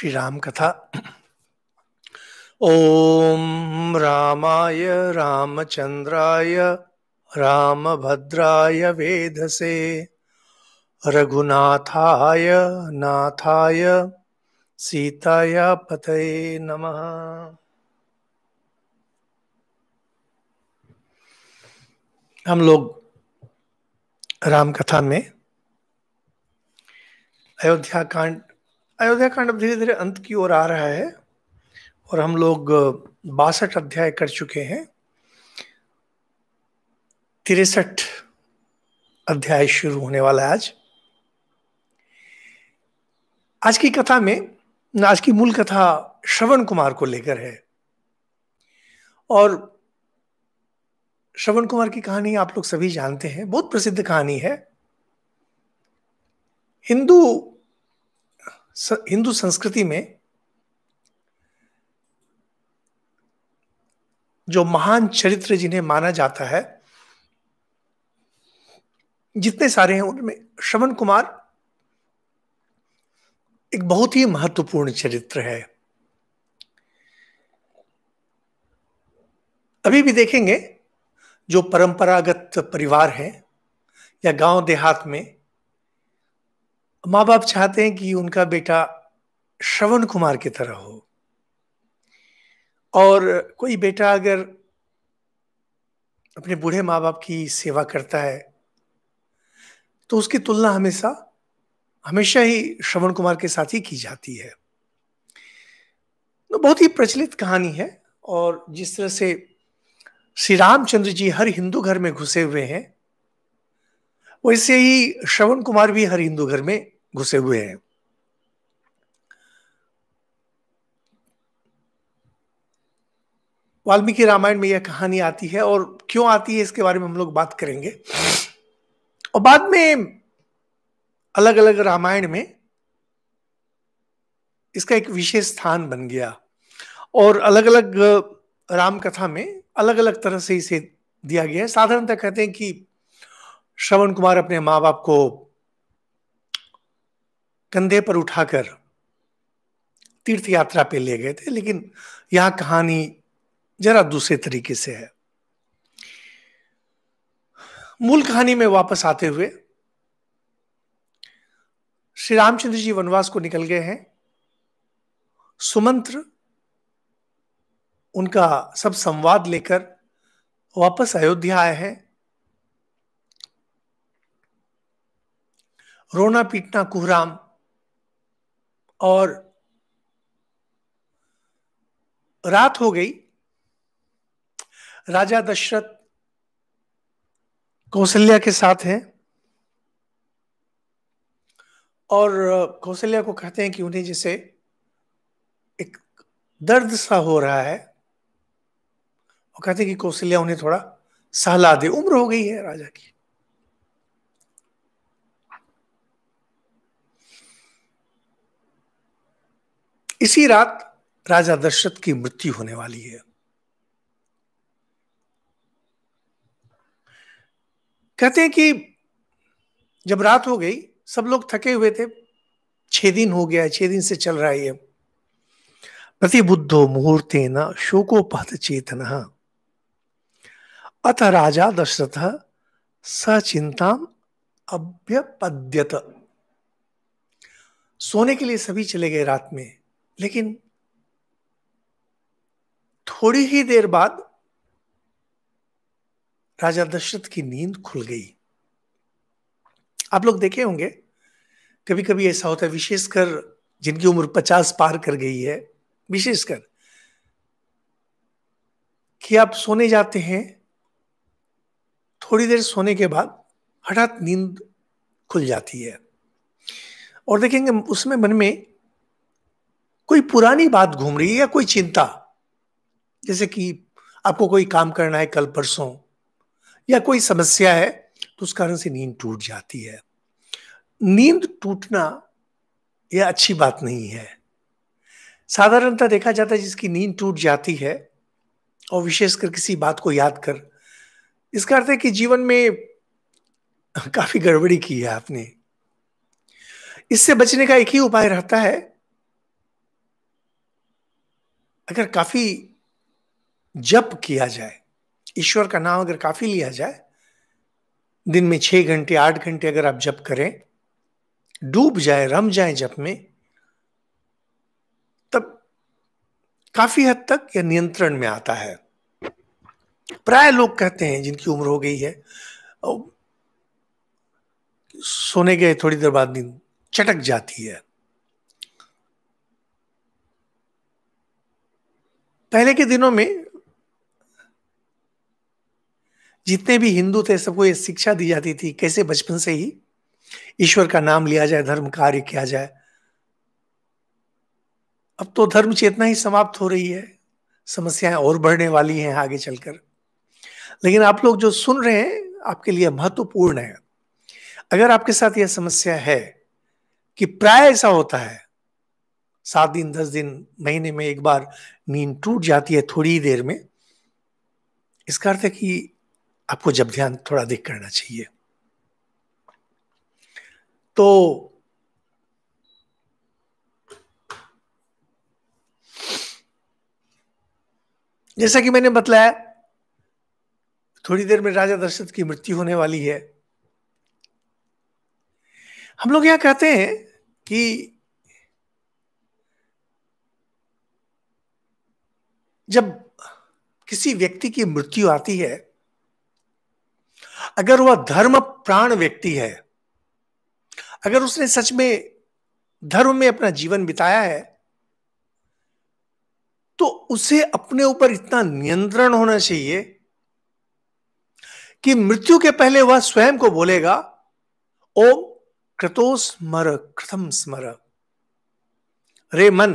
श्री राम कथा। ओम रामाय रामचंद्राय रामभद्राय वेधसे, रघुनाथाय नाथाय, सीताया पतये नमः। हम लोग राम कथा में अयोध्या कांड अयोध्या कांड अब धीरे धीरे अंत की ओर आ रहा है और हम लोग बासठ अध्याय कर चुके हैं। तिरसठ अध्याय शुरू होने वाला है आज। आज की कथा में आज की मूल कथा श्रवण कुमार को लेकर है। और श्रवण कुमार की कहानी आप लोग सभी जानते हैं, बहुत प्रसिद्ध कहानी है। हिंदू हिंदू संस्कृति में जो महान चरित्र जिन्हें माना जाता है, जितने सारे हैं उनमें श्रवण कुमार एक बहुत ही महत्वपूर्ण चरित्र है। अभी भी देखेंगे जो परंपरागत परिवार है या गाँव देहात में माँ बाप चाहते हैं कि उनका बेटा श्रवण कुमार की तरह हो। और कोई बेटा अगर अपने बूढ़े माँ बाप की सेवा करता है तो उसकी तुलना हमेशा हमेशा ही श्रवण कुमार के साथ ही की जाती है। तो बहुत ही प्रचलित कहानी है और जिस तरह से श्री रामचंद्र जी हर हिंदू घर में घुसे हुए हैं वैसे ही श्रवण कुमार भी हर हिंदू घर में घुसे हुए हैं। वाल्मीकि रामायण में यह कहानी आती है और क्यों आती है इसके बारे में हम लोग बात करेंगे। और बाद में अलग अलग रामायण में इसका एक विशेष स्थान बन गया और अलग अलग राम कथा में अलग अलग तरह से इसे दिया गया है। साधारणतः कहते हैं कि श्रवण कुमार अपने माँ बाप को कंधे पर उठाकर तीर्थ यात्रा पे ले गए थे, लेकिन यहाँ कहानी जरा दूसरे तरीके से है। मूल कहानी में वापस आते हुए श्री रामचंद्र जी वनवास को निकल गए हैं। सुमंत्र, उनका सब संवाद लेकर वापस अयोध्या आए हैं। रोना पीटना कुहराम, और रात हो गई। राजा दशरथ कौशल्या के साथ हैं, और कौशल्या को कहते हैं कि उन्हें जैसे एक दर्द सा हो रहा है। और कहते हैं कि कौशल्या उन्हें थोड़ा सहला दे। उम्र हो गई है राजा की। इसी रात राजा दशरथ की मृत्यु होने वाली है। कहते हैं कि जब रात हो गई, सब लोग थके हुए थे। छह दिन हो गया, छह दिन से चल रहा है ये। प्रतिबुद्धो मुहूर्ते न शोकोपहत चेतन। अथ राजा दशरथ सचिंता अभ्यपद्यत सोने के लिए सभी चले गए रात में। लेकिन थोड़ी ही देर बाद राजा दशरथ की नींद खुल गई। आप लोग देखे होंगे कभी कभी ऐसा होता है, विशेषकर जिनकी उम्र पचास पार कर गई है, विशेषकर कि आप सोने जाते हैं, थोड़ी देर सोने के बाद हठात नींद खुल जाती है। और देखेंगे, उसमें मन में कोई पुरानी बात घूम रही है या कोई चिंता? जैसे कि आपको कोई काम करना है कल परसों, या कोई समस्या है तो उस कारण से नींद टूट जाती है। नींद टूटना यह अच्छी बात नहीं है। साधारणतः देखा जाता है जिसकी नींद टूट जाती है, और विशेषकर किसी बात को याद कर, इसका अर्थ है कि जीवन में काफ़ी गड़बड़ी की है आपने। इससे बचने का एक ही उपाय रहता है अगर काफ़ी जप किया जाए, ईश्वर का नाम अगर काफ़ी लिया जाए, दिन में छह घंटे, आठ घंटे अगर आप जप करें, डूब जाए, रम जाए जप में, तब काफ़ी हद तक यह नियंत्रण में आता है। प्राय लोग कहते हैं, जिनकी उम्र हो गई है सोने गए थोड़ी देर बाद नींद चटक जाती है। पहले के दिनों में जितने भी हिंदू थे, सबको ये शिक्षा दी जाती थी, कैसे बचपन से ही ईश्वर का नाम लिया जाए, धर्म कार्य किया जाए। अब तो धर्म चेतना ही समाप्त हो रही है, समस्याएँ और बढ़ने वाली हैं आगे चलकर। लेकिन आप लोग जो सुन रहे हैं, आपके लिए महत्वपूर्ण है। अगर आपके साथ यह समस्या है कि प्राय ऐसा होता है सात दिन, दस दिन, महीने में एक बार नींद टूट जाती है थोड़ी ही देर में, इसका अर्थ है कि आपको जब ध्यान थोड़ा देख करना चाहिए। तो जैसा कि मैंने बतलाया थोड़ी देर में राजा दशरथ की मृत्यु होने वाली है। हम लोग यहाँ कहते हैं कि जब किसी व्यक्ति की मृत्यु आती है, अगर वह धर्म प्राण व्यक्ति है, अगर उसने सच में धर्म में अपना जीवन बिताया है तो उसे अपने ऊपर इतना नियंत्रण होना चाहिए कि मृत्यु के पहले वह स्वयं को बोलेगा, ओम कृतो स्मर कृतम स्मर। रे मन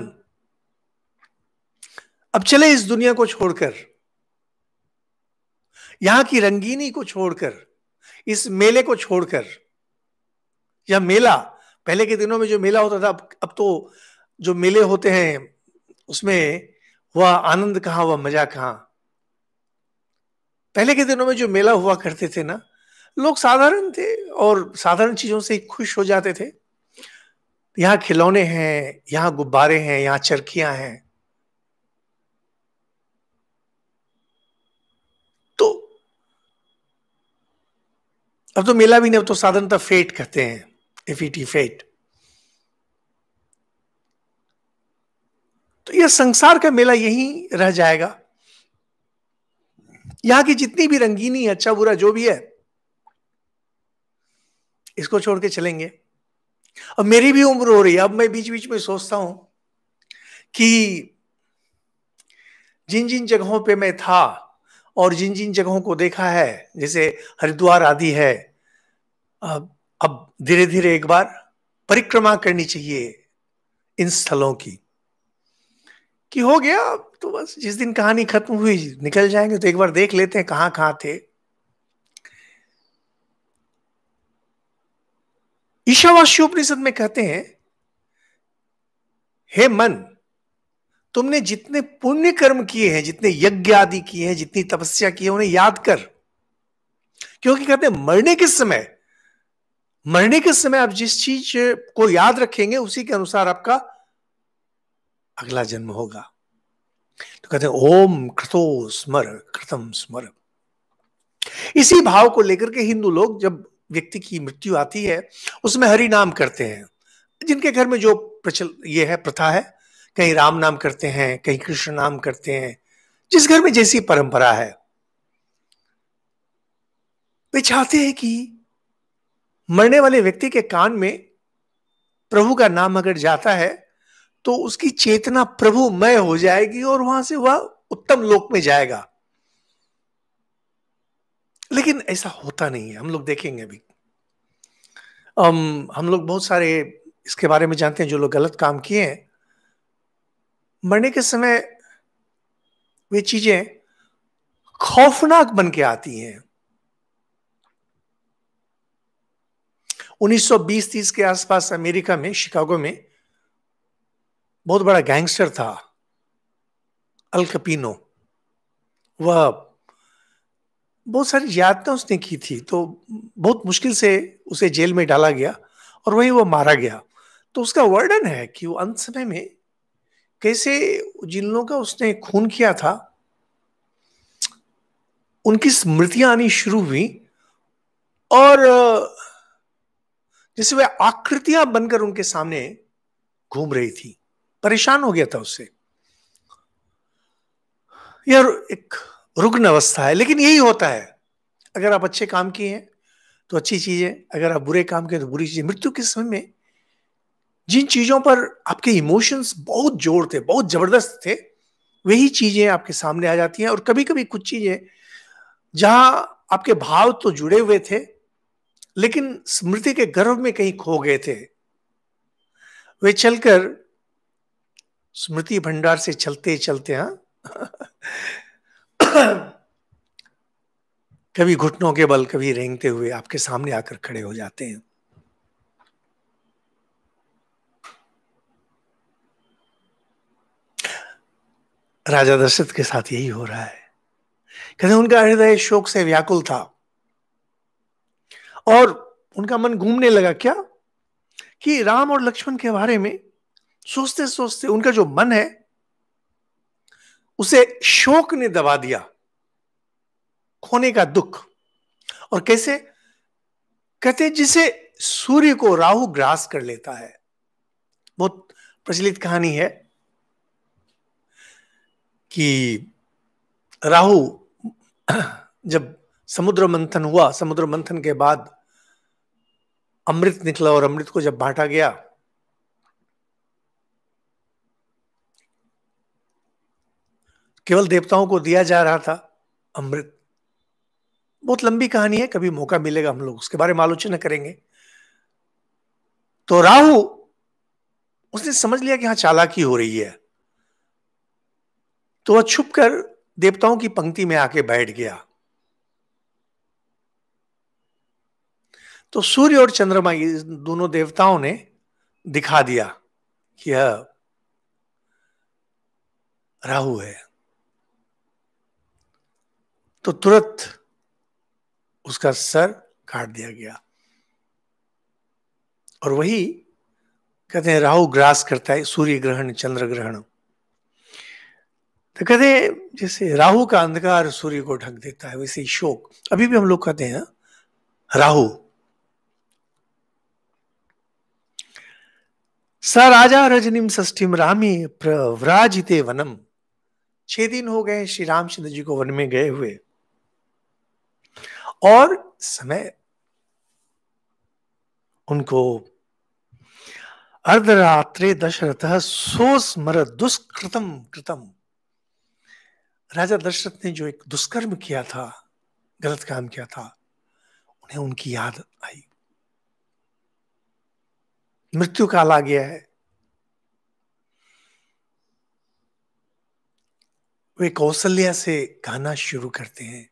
अब चले इस दुनिया को छोड़कर, यहाँ की रंगीनी को छोड़कर, इस मेले को छोड़कर, यह मेला, पहले के दिनों में जो मेला होता था, अब अब तो जो मेले होते हैं, उसमें वह आनंद कहाँ, वह मज़ा कहाँ। पहले के दिनों में जो मेला हुआ करते थे ना, लोग साधारण थे और साधारण चीज़ों से खुश हो जाते थे। यहाँ खिलौने हैं, यहाँ गुब्बारे हैं, यहाँ चरखियाँ हैं तो अब तो मेला भी नहीं, अब तो साधारणतः फेट कहते हैं एफ़ फेट तो यह संसार का मेला यही रह जाएगा। यहाँ की जितनी भी रंगीनी अच्छा बुरा जो भी है, इसको छोड़ के चलेंगे। अब मेरी भी उम्र हो रही है, अब मैं बीच बीच में सोचता हूँ कि जिन जिन जगहों पे मैं था और जिन जिन जगहों को देखा है, जैसे हरिद्वार आदि है, अब धीरे धीरे एक बार परिक्रमा करनी चाहिए इन स्थलों की। कि हो गया तो बस जिस दिन कहानी खत्म हुई, निकल जाएँगे तो एक बार देख लेते हैं कहाँ कहाँ थे। ईशावास्योपनिषद में कहते हैं, हे मन तुमने जितने पुण्य कर्म किए हैं, जितने यज्ञ आदि किए हैं, जितनी तपस्या की है, उन्हें याद कर। क्योंकि कहते हैं, मरने के समय, मरने के समय आप जिस चीज़ को याद रखेंगे, उसी के अनुसार आपका अगला जन्म होगा। तो कहते हैं, ओम कृतो स्मर, कृतम स्मर। इसी भाव को लेकर के हिंदू लोग जब व्यक्ति की मृत्यु आती है, उसमें हरि नाम करते हैं। जिनके घर में जो प्रचल, ये है, प्रथा है कहीं राम नाम करते हैं, कहीं कृष्ण नाम करते हैं, जिस घर में जैसी परंपरा है। वे चाहते हैं कि मरने वाले व्यक्ति के कान में प्रभु का नाम अगर जाता है तो उसकी चेतना प्रभुमय हो जाएगी और वहाँ से वह उत्तम लोक में जाएगा। लेकिन ऐसा होता नहीं है, हम लोग देखेंगे अभी। हम लोग बहुत सारे इसके बारे में जानते हैं, जो लोग गलत काम किए हैं। मरने के समय वे चीज़ें खौफनाक बन के आती हैं। 1920-30 के आसपास अमेरिका में, शिकागो में बहुत बड़ा गैंगस्टर था, अल कपीनो। वह बहुत सारी ज्यादतें उसने की थी तो बहुत मुश्किल से उसे जेल में डाला गया और वहीं वो मारा गया। तो उसका वर्णन है कि वो अंत समय में कैसे जिन लोगों का उसने खून किया था, उनकी स्मृतियाँ आनी शुरू हुई और जैसे वह आकृतियाँ बनकर उनके सामने घूम रही थी। परेशान हो गया था उससे। यह एक रुग्ण अवस्था है, लेकिन यही होता है। अगर आप अच्छे काम किए हैं तो अच्छी चीज़ें, अगर आप बुरे काम किए तो बुरी चीज़ें। मृत्यु के समय में जिन चीज़ों पर आपके इमोशंस बहुत ज़ोर थे, बहुत ज़बरदस्त थे, वही चीज़ें आपके सामने आ जाती हैं। और कभी कभी कुछ चीज़ें जहाँ आपके भाव तो जुड़े हुए थे, लेकिन स्मृति के गर्भ में कहीं खो गए थे, वे चलकर स्मृति भंडार से चलते चलते हाँ कभी घुटनों के बल कभी रेंगते हुए आपके सामने आकर खड़े हो जाते हैं। राजा दशरथ के साथ यही हो रहा है। कहते उनका हृदय शोक से व्याकुल था। और उनका मन घूमने लगा क्या? कि राम और लक्ष्मण के बारे में सोचते सोचते उनका जो मन है, उसे शोक ने दबा दिया। खोने का दुख। और कैसे? कहते जिसे सूर्य को राहु ग्रास कर लेता है। बहुत प्रचलित कहानी है। कि राहु जब समुद्र मंथन हुआ, समुद्र मंथन के बाद अमृत निकला और अमृत को जब बांटा गया, केवल देवताओं को दिया जा रहा था अमृत। बहुत लंबी कहानी है, कभी मौका मिलेगा हम लोग उसके बारे में आलोचना करेंगे। तो राहु, उसने समझ लिया कि हाँ चालाकी हो रही है। तो वह छुप कर देवताओं की पंक्ति में आके बैठ गया। तो सूर्य और चंद्रमा ये दोनों देवताओं ने दिखा दिया कि यह राहु है। तो तुरंत उसका सर काट दिया गया। और वही कहते हैं, राहु ग्रास करता है, सूर्य ग्रहण, चंद्र ग्रहण। तो कहते जैसे राहु का अंधकार सूर्य को ढक देता है, वैसे ही शोक। अभी भी हम लोग कहते हैं, राहु। स राजा रजनीम षष्ठीम रामी प्रव्राजिते वनम। छह दिन हो गए श्री रामचंद्र जी को वन में गए हुए। और समय उनको अर्धरात्रे दशरथ सोस्मर दुष्कृतम कृतम। राजा दशरथ ने जो एक दुष्कर्म किया था, गलत काम किया था, उन्हें उनकी याद आई। मृत्यु काल आ गया है। वे कौशल्या से गाना शुरू करते हैं।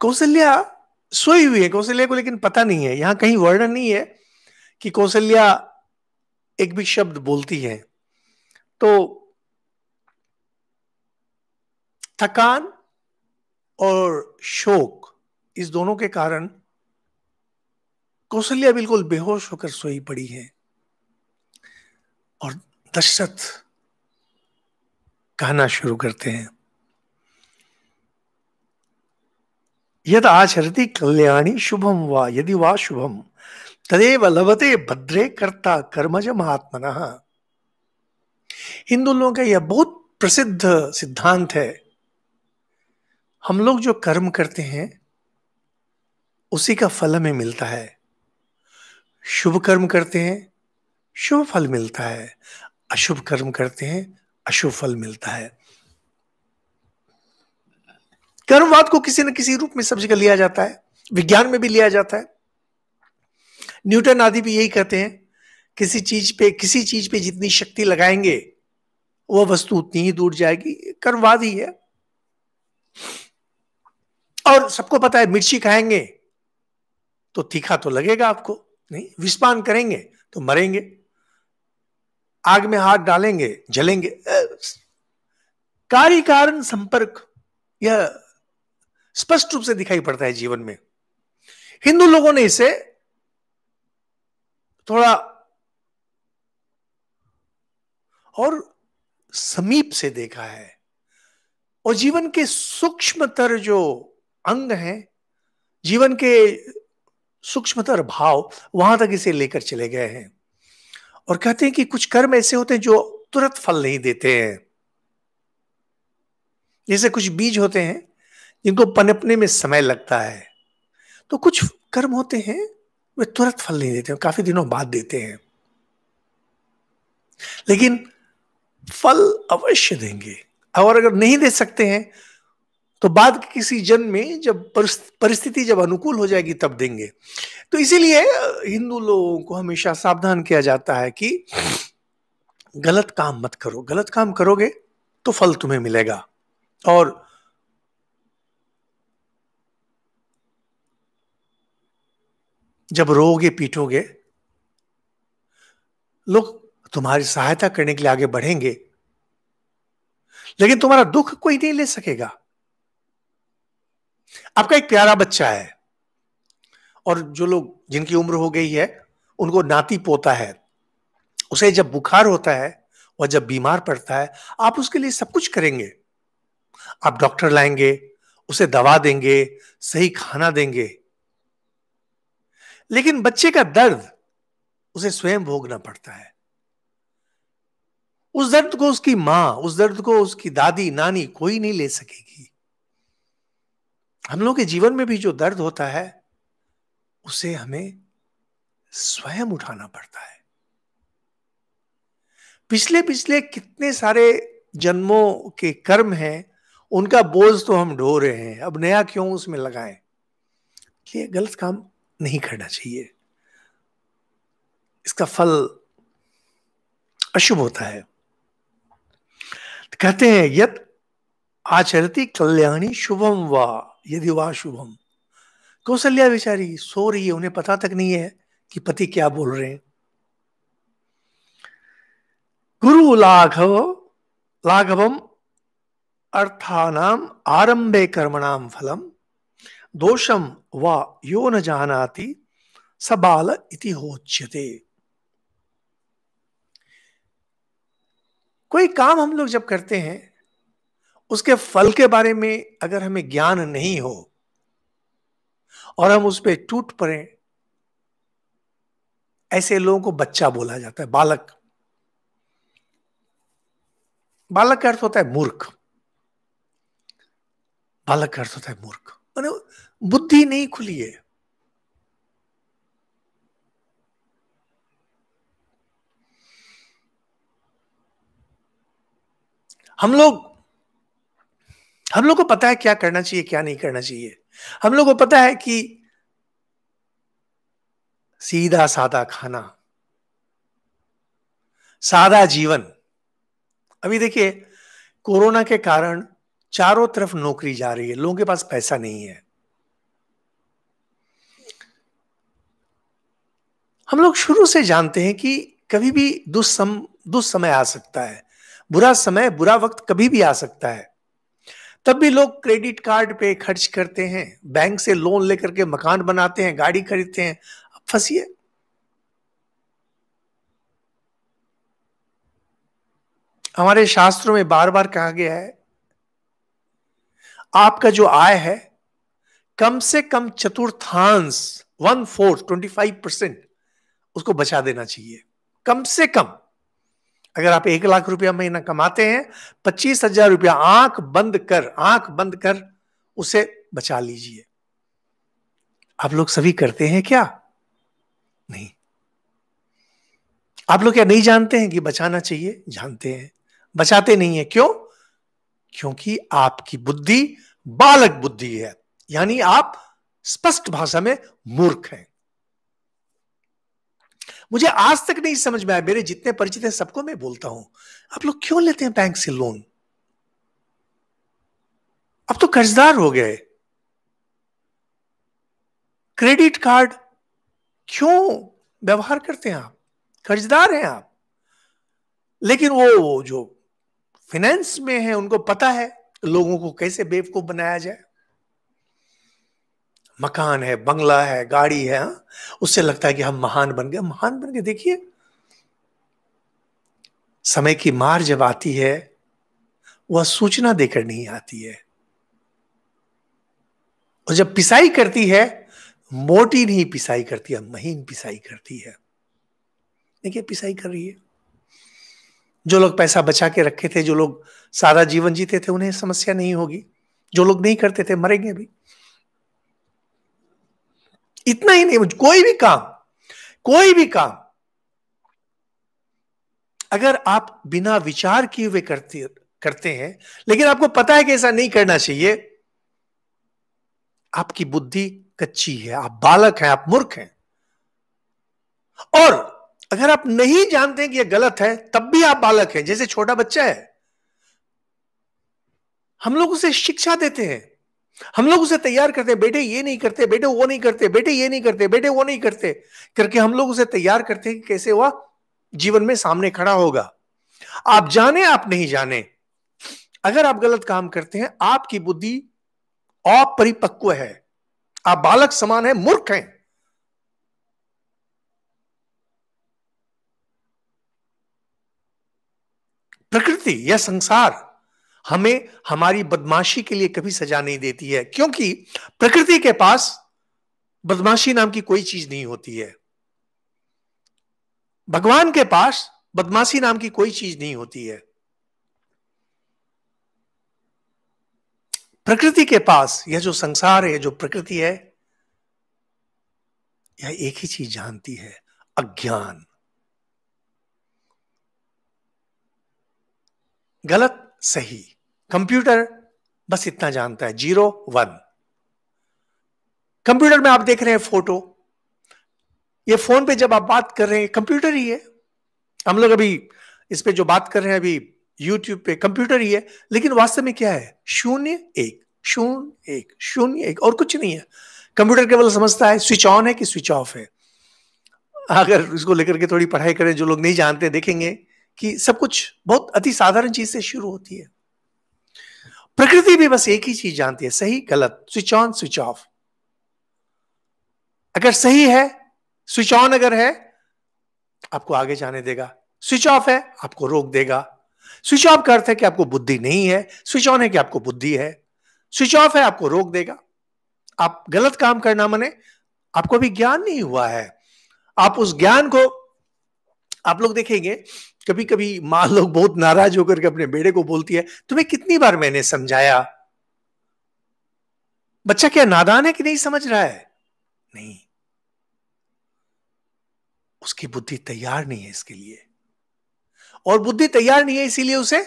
कौशल्या सोई हुई है कौशल्या को लेकिन पता नहीं है। यहाँ कहीं वर्णन नहीं है कि कौशल्या एक भी शब्द बोलती है। तो थकान और शोक इस दोनों के कारण कौशल्या बिल्कुल बेहोश होकर सोई पड़ी है। और दशरथ कहना शुरू करते हैं, यद आचरती कल्याणी शुभम वा, यदि वा शुभम तदेव लभते भद्रे कर्ता कर्मज महात्मन हिंदू लोगों का यह बहुत प्रसिद्ध सिद्धांत है। हम लोग जो कर्म करते हैं, उसी का फल हमें मिलता है। शुभ कर्म करते हैं, शुभ फल मिलता है। अशुभ कर्म करते हैं, अशुभ फल मिलता है। कर्मवाद को किसी न किसी रूप में सब जगह लिया जाता है। विज्ञान में भी लिया जाता है। न्यूटन आदि भी यही कहते हैं, किसी चीज़ पे, किसी चीज़ पे जितनी शक्ति लगाएँगे, वह वस्तु उतनी ही दूर जाएगी। कर्मवाद ही है। और सबको पता है मिर्ची खाएँगे तो तीखा तो लगेगा आपको। नहीं विस्पान करेंगे तो मरेंगे। आग में हाथ डालेंगे, जलेंगे। कार्य कारण संपर्क, यह स्पष्ट रूप से दिखाई पड़ता है जीवन में। हिंदू लोगों ने इसे थोड़ा और समीप से देखा है। और जीवन के सूक्ष्मतर जो अंग हैं, जीवन के सूक्ष्मतर भाव वहाँ तक इसे लेकर चले गए हैं। और कहते हैं कि कुछ कर्म ऐसे होते हैं जो तुरंत फल नहीं देते हैं। जैसे कुछ बीज होते हैं, जिनको पनपने में समय लगता है। तो कुछ कर्म होते हैं, वे तुरंत फल नहीं देते काफ़ी दिनों बाद देते हैं। लेकिन फल अवश्य देंगे। और अगर नहीं दे सकते हैं तो बाद के किसी जन्म में जब परिस्थिति जब अनुकूल हो जाएगी तब देंगे। तो इसीलिए हिंदू लोगों को हमेशा सावधान किया जाता है कि गलत काम मत करो। गलत काम करोगे तो फल तुम्हें मिलेगा। और जब रोगे पीटोगे, लोग तुम्हारी सहायता करने के लिए आगे बढ़ेंगे, लेकिन तुम्हारा दुख कोई नहीं ले सकेगा। आपका एक प्यारा बच्चा है, और जो लोग जिनकी उम्र हो गई है, उनको नाती पोता है, उसे जब बुखार होता है, वह जब बीमार पड़ता है, आप उसके लिए सब कुछ करेंगे। आप डॉक्टर लाएँगे, उसे दवा देंगे, सही खाना देंगे। लेकिन बच्चे का दर्द, उसे स्वयं भोगना पड़ता है। उस दर्द को उसकी माँ, उस दर्द को उसकी दादी, नानी कोई नहीं ले सकेगी। हम लोग के जीवन में भी जो दर्द होता है, उसे हमें स्वयं उठाना पड़ता है। पिछले पिछले कितने सारे जन्मों के कर्म हैं, उनका बोझ तो हम ढो रहे हैं। अब नया क्यों उसमें लगाएँ? ये गलत काम नहीं करना चाहिए। इसका फल अशुभ होता है। कहते हैं यद आचरती कल्याणी शुभम व। यदि वाह शुभम। कौशल्या बेचारी सो रही है, उन्हें पता तक नहीं है कि पति क्या बोल रहे हैं। गुरु लाघव, लाघवम अर्थानाम आरंभे कर्मणाम फलम, दोषम व यो न जानाति सबाल इति होच्यते। कोई काम हम लोग जब करते हैं उसके फल के बारे में अगर हमें ज्ञान नहीं हो और हम उस पर टूट पड़े, ऐसे लोगों को बच्चा बोला जाता है, बालक। बालक का अर्थ होता है मूर्ख। बालक का अर्थ होता है मूर्ख। मैंने बुद्धि नहीं खुली है। हम लोग हम लोग को पता है क्या करना चाहिए, क्या नहीं करना चाहिए। हम लोग को पता है कि सीधा सादा खाना, सादा जीवन। अभी देखिए, कोरोना के कारण चारों तरफ़ नौकरी जा रही है, लोगों के पास पैसा नहीं है। हम लोग शुरू से जानते हैं कि कभी भी दुस्सम, दुस्समय आ सकता है। बुरा समय, बुरा वक्त कभी भी आ सकता है। तब भी लोग क्रेडिट कार्ड पे खर्च करते हैं। बैंक से लोन लेकर के मकान बनाते हैं, गाड़ी खरीदते हैं। अब फंसिए। हमारे शास्त्रों में बार बार कहा गया है, आपका जो आय है, कम से कम चतुर्थांश one fourth twenty five percent उसको बचा देना चाहिए। कम से कम। अगर आप एक लाख रुपया महीना कमाते हैं, पच्चीस हज़ार रुपया आँख बंद कर, आँख बंद कर, उसे बचा लीजिए। आप लोग सभी करते हैं क्या? नहीं। आप लोग क्या नहीं जानते हैं कि बचाना चाहिए? जानते हैं। बचाते नहीं है। क्यों? क्योंकि आपकी बुद्धि बालक बुद्धि है। यानी आप स्पष्ट भाषा में मूर्ख हैं। मुझे आज तक नहीं समझ में आया, मेरे जितने परिचित हैं सबको मैं बोलता हूँ। आप लोग क्यों लेते हैं बैंक से लोन अब तो कर्जदार हो गए। क्रेडिट कार्ड क्यों व्यवहार करते हैं आप? कर्जदार हैं आप। लेकिन वो जो फाइनेंस में है, उनको पता है लोगों को कैसे बेवकूफ़ बनाया जाए। मकान है, बंगला है, गाड़ी है, हा? उससे लगता है कि हम महान बन गए। महान बन गए, देखिए। समय की मार जब आती है, वह सूचना देकर नहीं आती है। और जब पिसाई करती है, मोटी नहीं पिसाई करती है महीन पिसाई करती है। देखिए, पिसाई कर रही है। जो लोग पैसा बचा के रखे थे, जो लोग सारा जीवन जीते थे, उन्हें समस्या नहीं होगी। जो लोग नहीं करते थे, मरेंगे भी। इतना ही नहीं, कोई भी काम, कोई भी काम, अगर आप बिना विचार किए हुए करते करते हैं, लेकिन आपको पता है कि ऐसा नहीं करना चाहिए, आपकी बुद्धि कच्ची है, आप बालक हैं, आप मूर्ख हैं। और अगर आप नहीं जानते कि यह गलत है, तब भी आप बालक हैं, जैसे छोटा बच्चा है। हम लोग उसे शिक्षा देते हैं। हम लोग उसे तैयार करते बेटे, ये नहीं करते, बेटे, वो नहीं करते, बेटे, ये नहीं करते, बेटे, वो नहीं करते। करके हम लोग उसे तैयार करते हैं कि कैसे वह जीवन में सामने खड़ा होगा। आप जाने, आप नहीं जाने। अगर आप गलत काम करते हैं, आपकी बुद्धि अपरिपक्व है। आप बालक समान है, मूर्ख हैं। प्रकृति या संसार हमें हमारी बदमाशी के लिए कभी सजा नहीं देती है, क्योंकि प्रकृति के पास बदमाशी नाम की कोई चीज़ नहीं होती है। भगवान के पास बदमाशी नाम की कोई चीज़ नहीं होती है। प्रकृति के पास यह जो संसार है जो प्रकृति है, यह एक ही चीज़ जानती है, अज्ञान। गलत सही। कंप्यूटर बस इतना जानता है, ज़ीरो, वन। कंप्यूटर में आप देख रहे हैं फ़ोटो। ये फ़ोन पे जब आप बात कर रहे हैं, कंप्यूटर ही है। हम लोग अभी इस पे जो बात कर रहे हैं, अभी यूट्यूब पे, कंप्यूटर ही है। लेकिन वास्तव में क्या है? शून्य एक शून्य एक शून्य एक, और कुछ नहीं है। कंप्यूटर केवल समझता है, स्विच ऑन है कि स्विच ऑफ़ है। अगर इसको लेकर के थोड़ी पढ़ाई करें, जो लोग नहीं जानते, देखेंगे कि सब कुछ बहुत अति साधारण चीज़ से शुरू होती है। प्रकृति भी बस एक ही चीज़ जानती है, सही, गलत स्विच ऑन स्विच ऑफ़ अगर सही है स्विच ऑन अगर है, आपको आगे जाने देगा। स्विच ऑफ़ है, आपको रोक देगा। स्विच ऑफ़ का अर्थ है कि आपको बुद्धि नहीं है स्विच ऑन है कि आपको बुद्धि है। स्विच ऑफ़ है, आपको रोक देगा। आप गलत काम करना मने, आपको अभी ज्ञान नहीं हुआ है। आप उस ज्ञान को, आप लोग देखेंगे कभी कभी माँ लोग बहुत नाराज़ होकर के अपने बेटे को बोलती है, तुम्हें कितनी बार मैंने समझाया? बच्चा क्या नादान है कि नहीं समझ रहा है? नहीं। उसकी बुद्धि तैयार नहीं है इसके लिए। और बुद्धि तैयार नहीं है इसीलिए उसे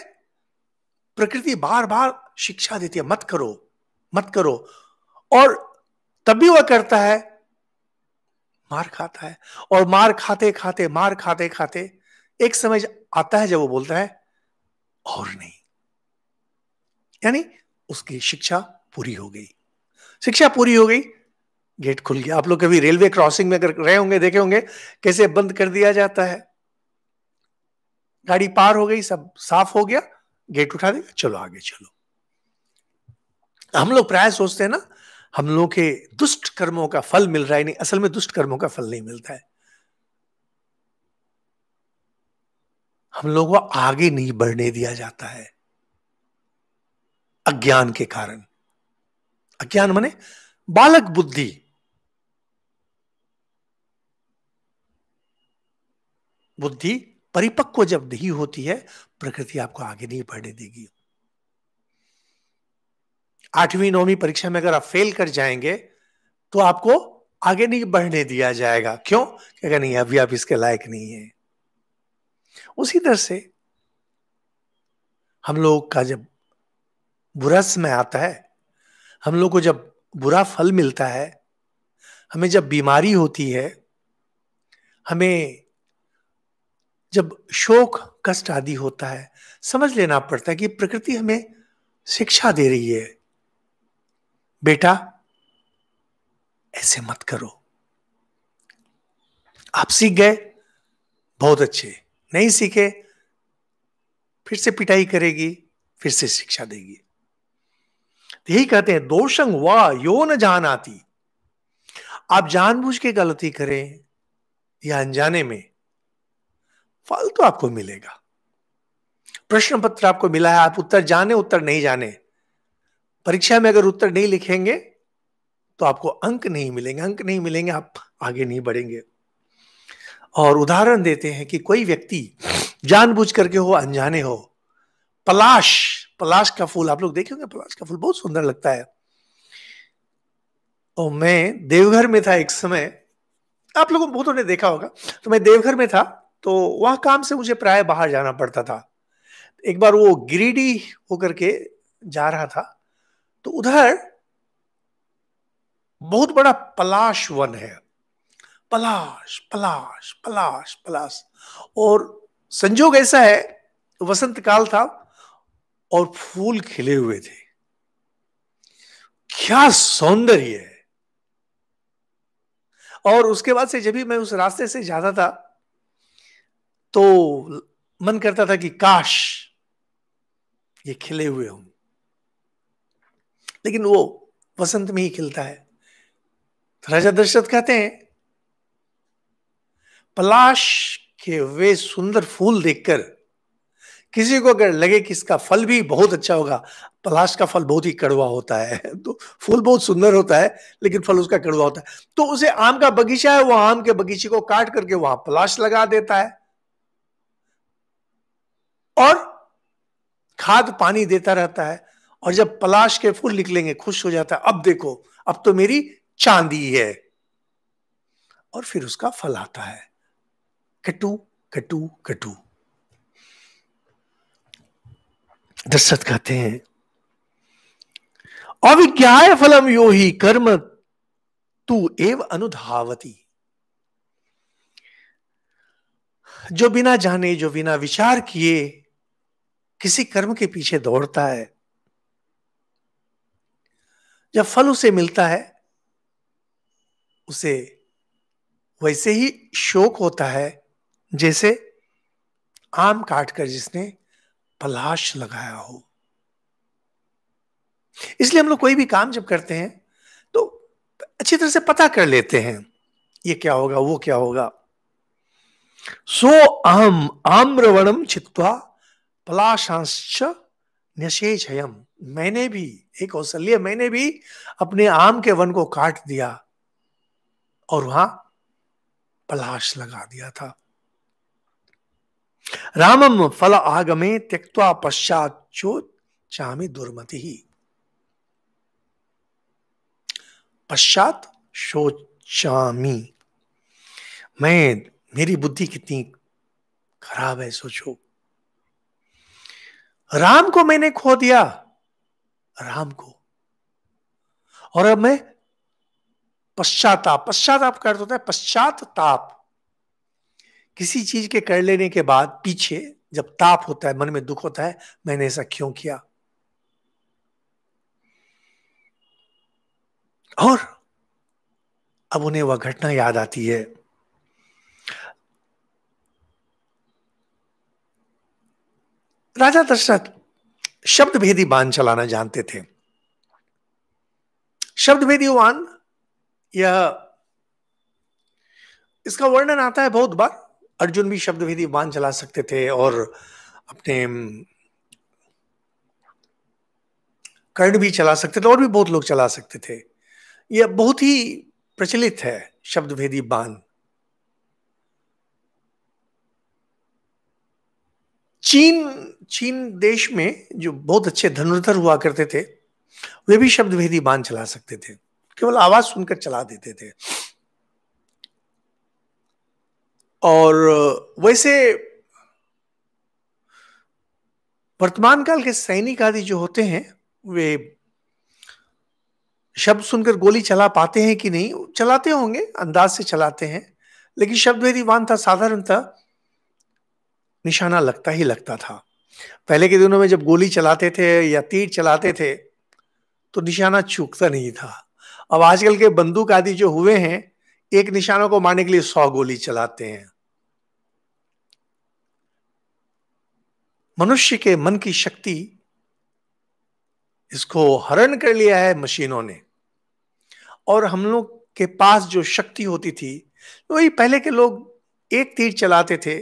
प्रकृति बार बार शिक्षा देती है, मत करो मत करो। और तब भी वह करता है, मार खाता है। और मार खाते खाते मार खाते खाते एक समझ आता है जब वो बोलता है, और नहीं। यानी उसकी शिक्षा पूरी हो गई। शिक्षा पूरी हो गई, गेट खुल गया। आप लोग कभी रेलवे क्रॉसिंग में अगर रहे होंगे, देखे होंगे, कैसे बंद कर दिया जाता है। गाड़ी पार हो गई, सब साफ़ हो गया, गेट उठा देगा चलो आगे चलो। हम लोग प्राय सोचते हैं ना, हम लोगों के दुष्ट कर्मों का फल मिल रहा है, नहीं, असल में दुष्ट कर्मों का फल नहीं मिलता है। हम लोगों को आगे नहीं बढ़ने दिया जाता है। अज्ञान के कारण। अज्ञान माने बालक बुद्धि। बुद्धि परिपक्व जब नहीं होती है, प्रकृति आपको आगे नहीं बढ़ने देगी। आठवीं, नौवीं परीक्षा में अगर आप फेल कर जाएँगे तो आपको आगे नहीं बढ़ने दिया जाएगा। क्यों? क्या नहीं, अभी आप इसके लायक नहीं है। उसी तरह से हम लोग का जब बुरा समय आता है, हम लोग को जब बुरा फल मिलता है, हमें जब बीमारी होती है, हमें जब शोक, कष्ट आदि होता है, समझ लेना पड़ता है कि प्रकृति हमें शिक्षा दे रही है। बेटा, ऐसे मत करो। आप सीख गए, बहुत अच्छे। नहीं सीखे, फिर से पिटाई करेगी, फिर से शिक्षा देगी। तो यही कहते हैं, दोषंग वा यो न जान आती आप जानबूझ के गलती करें या अनजाने में, फल तो आपको मिलेगा। प्रश्न पत्र आपको मिला है, आप उत्तर जाने, उत्तर नहीं जाने। परीक्षा में अगर उत्तर नहीं लिखेंगे तो आपको अंक नहीं मिलेंगे। अंक नहीं मिलेंगे, आप आगे नहीं बढ़ेंगे। और उदाहरण देते हैं कि कोई व्यक्ति जानबूझ करके हो, अनजाने हो, पलाश पलाश का फूल, आप लोग देखे होंगे पलाश का फूल, बहुत सुंदर लगता है। और मैं देवघर में था एक समय, आप लोगों बहुतों ने देखा होगा तो मैं देवघर में था तो वह काम से मुझे प्राय बाहर जाना पड़ता था। एक बार वो गिरिडी होकर के जा रहा था तो उधर बहुत बड़ा पलाश वन है। पलाश पलाश पलाश पलाश। और संजोग ऐसा है, वसंत काल था और फूल खिले हुए थे। क्या सौंदर्य है। और उसके बाद से जब भी मैं उस रास्ते से जाता था तो मन करता था कि काश ये खिले हुए हों। लेकिन वो वसंत में ही खिलता है। राजा दशरथ कहते हैं पलाश के वे सुंदर फूल देखकर किसी को अगर लगे कि इसका फल भी बहुत अच्छा होगा, पलाश का फल बहुत ही कड़वा होता है। तो फूल बहुत सुंदर होता है, लेकिन फल उसका कड़वा होता है। तो उसे आम का बगीचा है, वो आम के बगीचे को काट करके वहाँ पलाश लगा देता है। और खाद पानी देता रहता है, और जब पलाश के फूल निकलेंगे, खुश हो जाता है, अब देखो, अब तो मेरी चांदी है। और फिर उसका फल आता है। कटू कटू कटू। दशरथ कहते हैं, अविज्ञाय फलम यो ही कर्म तू एव अनुधावती। जो बिना जाने, जो बिना विचार किए किसी कर्म के पीछे दौड़ता है, जब फल उसे मिलता है, उसे वैसे ही शोक होता है जैसे आम काटकर जिसने पलाश लगाया हो। इसलिए हम लोग कोई भी काम जब करते हैं तो अच्छी तरह से पता कर लेते हैं, ये क्या होगा, वो क्या होगा। सो अहम आम्रवणम छित्वा पलाशांश नशेषयम मैंने भी, एक कौशल्य, मैंने भी अपने आम के वन को काट दिया और वहाँ पलाश लगा दिया था। रामम फल आगमे त्यक्वा पश्चात चामी दुर्मति। ही पश्चात सोचामी मैं, मेरी बुद्धि कितनी खराब है, सोचो। राम को मैंने खो दिया। राम को। और अब मैं पश्चाताप पश्चाताप का अर्थ होता है पश्चात ताप। किसी चीज़ के कर लेने के बाद पीछे जब ताप होता है, मन में दुख होता है, मैंने ऐसा क्यों किया? और अब उन्हें वह घटना याद आती है। राजा दशरथ शब्द भेदी बाण चलाना जानते थे। शब्द भेदी बाण, यह, इसका वर्णन आता है बहुत बार। अर्जुन भी शब्द भेदी बाण चला सकते थे और अपने कर्ण भी चला सकते थे और भी बहुत लोग चला सकते थे। यह बहुत ही प्रचलित है शब्द भेदी बाण। चीन चीन देश में जो बहुत अच्छे धनुर्धर हुआ करते थे, वे भी शब्द भेदी बाण चला सकते थे। केवल आवाज़ सुनकर चला देते थे। और वैसे वर्तमान काल के सैनिक आदि जो होते हैं, वे शब्द सुनकर गोली चला पाते हैं कि नहीं? चलाते होंगे, अंदाज से चलाते हैं, लेकिन शब्द भेदी बाण था, साधारणतः निशाना लगता ही लगता था। पहले के दिनों में जब गोली चलाते थे या तीर चलाते थे तो निशाना चूकता नहीं था। अब आजकल के बंदूक आदि जो हुए हैं, एक निशानों को मारने के लिए सौ गोली चलाते हैं। मनुष्य के मन की शक्ति इसको हरण कर लिया है मशीनों ने। और हम लोग के पास जो शक्ति होती थी, वही पहले के लोग एक तीर चलाते थे,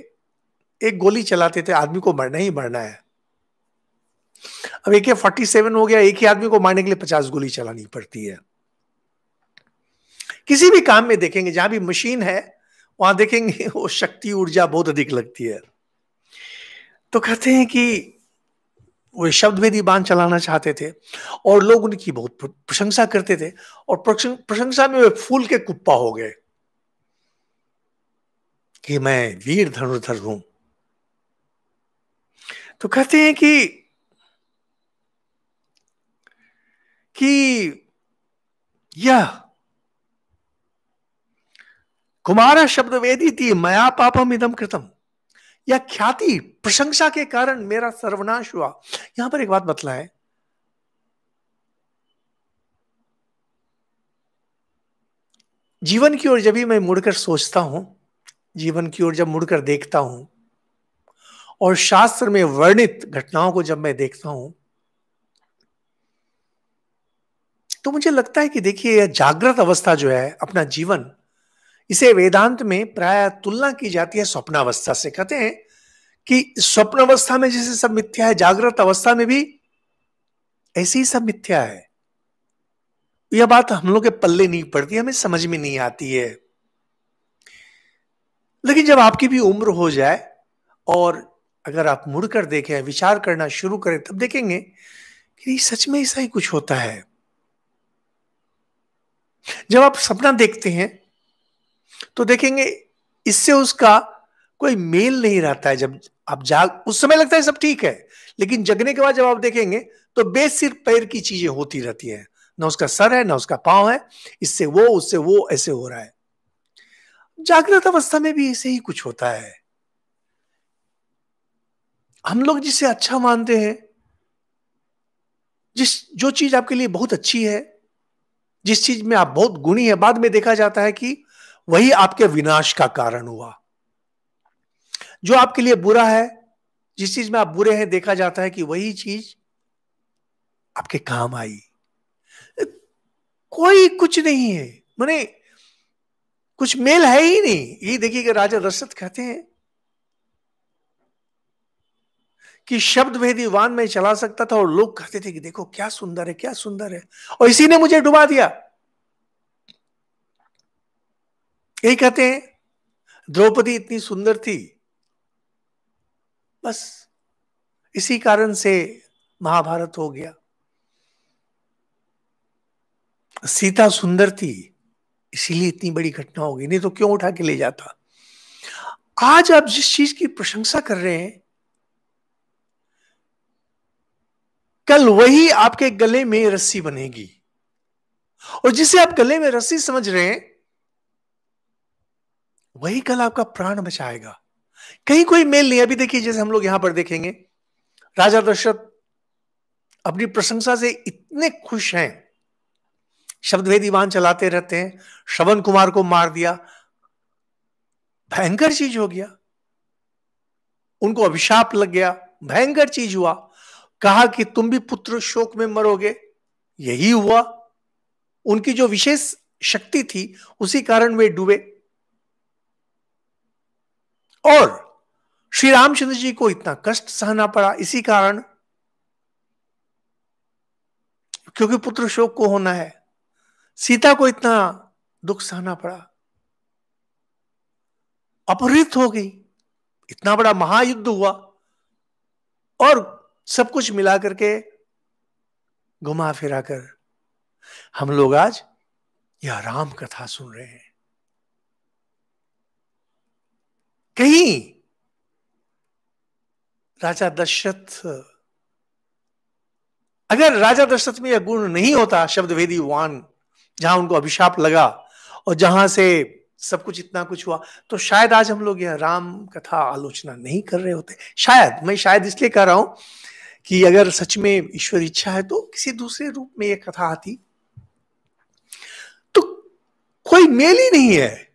एक गोली चलाते थे, आदमी को मरना ही मरना है। अब एक फोर्टी सेवन हो गया, एक ही आदमी को मारने के लिए पचास गोली चलानी पड़ती है। किसी भी काम में देखेंगे, जहाँ भी मशीन है, वहाँ देखेंगे वो शक्ति ऊर्जा बहुत अधिक लगती है। तो कहते हैं कि वो शब्द भेदी बाँध चलाना चाहते थे और लोग उनकी बहुत प्रशंसा करते थे और प्रशंसा में वे फूल के कुप्पा हो गए कि मैं वीर धनुर्धर हूँ। तो कहते हैं कि कि यह कुमारा शब्द वेदी थी, मया पापम इदम कृतम। या ख्याति, प्रशंसा के कारण मेरा सर्वनाश हुआ। यहाँ पर एक बात बतला है जीवन की ओर जब भी मैं मुड़कर सोचता हूँ, जीवन की ओर जब मुड़कर देखता हूँ, और शास्त्र में वर्णित घटनाओं को जब मैं देखता हूँ तो मुझे लगता है कि देखिए, यह जागृत अवस्था जो है, अपना जीवन इसे वेदांत में प्राय तुलना की जाती है स्वप्नावस्था से। कहते हैं कि स्वप्न अवस्था में जैसे सब मिथ्या है, जागृत अवस्था में भी ऐसी ही सब मिथ्या है। यह बात हम लोग के पल्ले नहीं पड़ती, हमें समझ में नहीं आती है। लेकिन जब आपकी भी उम्र हो जाए और अगर आप मुड़कर देखें, विचार करना शुरू करें, तब देखेंगे कि सच में ऐसा ही कुछ होता है। जब आप सपना देखते हैं तो देखेंगे, इससे उसका कोई मेल नहीं रहता है जब आप जाग, उस समय लगता है सब ठीक है, लेकिन जगने के बाद जब आप देखेंगे तो बेसिर पैर की चीज़ें होती रहती है। ना उसका सर है, ना उसका पाँव है, इससे वो, उससे वो, ऐसे हो रहा है। जागृत अवस्था में भी ऐसे ही कुछ होता है। हम लोग जिसे अच्छा मानते हैं, जिस, जो चीज़ आपके लिए बहुत अच्छी है, जिस चीज़ में आप बहुत गुणी है, बाद में देखा जाता है कि वही आपके विनाश का कारण हुआ। जो आपके लिए बुरा है, जिस चीज़ में आप बुरे हैं, देखा जाता है कि वही चीज़ आपके काम आई। कोई कुछ नहीं है। मैंने कुछ मेल है ही नहीं। ये देखिए कि राजा दशरथ कहते हैं कि शब्द भेदी वान में चला सकता था और लोग कहते थे कि देखो, क्या सुंदर है, क्या सुंदर है। और इसी ने मुझे डुबा दिया। यही कहते हैं, द्रौपदी इतनी सुंदर थी। बस इसी कारण से महाभारत हो गया। सीता सुंदर थी, इसीलिए इतनी बड़ी घटना होगी नहीं तो क्यों उठा के ले जाता? आज आप जिस चीज़ की प्रशंसा कर रहे हैं, कल वही आपके गले में रस्सी बनेगी। और जिसे आप गले में रस्सी समझ रहे हैं वही कल आपका प्राण बचाएगा। कहीं कोई मेल नहीं अभी देखिए, जैसे हम लोग यहाँ पर देखेंगे, राजा दशरथ अपनी प्रशंसा से इतने खुश हैं। शब्द वेदीवान चलाते रहते हैं। श्रवण कुमार को मार दिया। भयंकर चीज़ हो गया। उनको अभिशाप लग गया। भयंकर चीज़ हुआ। कहा कि तुम भी पुत्र शोक में मरोगे। यही हुआ। उनकी जो विशेष शक्ति थी, उसी कारण वे डूबे। और श्री रामचंद्र जी को इतना कष्ट सहना पड़ा इसी कारण, क्योंकि पुत्र शोक को होना है, सीता को इतना दुख सहना पड़ा। अपहृत हो गई, इतना बड़ा महायुद्ध हुआ और सब कुछ मिला करके घुमा फिरा कर हम लोग आज यह राम कथा सुन रहे हैं। कहीं? राजा दशरथ, अगर राजा दशरथ में यह गुण नहीं होता शब्द वेदी वान, जहाँ उनको अभिशाप लगा और जहाँ से सब कुछ इतना कुछ हुआ तो शायद आज हम लोग यह राम कथा आलोचना नहीं कर रहे होते। शायद, मैं शायद इसलिए कह रहा हूँ कि अगर सच में ईश्वर इच्छा है तो किसी दूसरे रूप में यह कथा आती। तो कोई मेल ही नहीं है।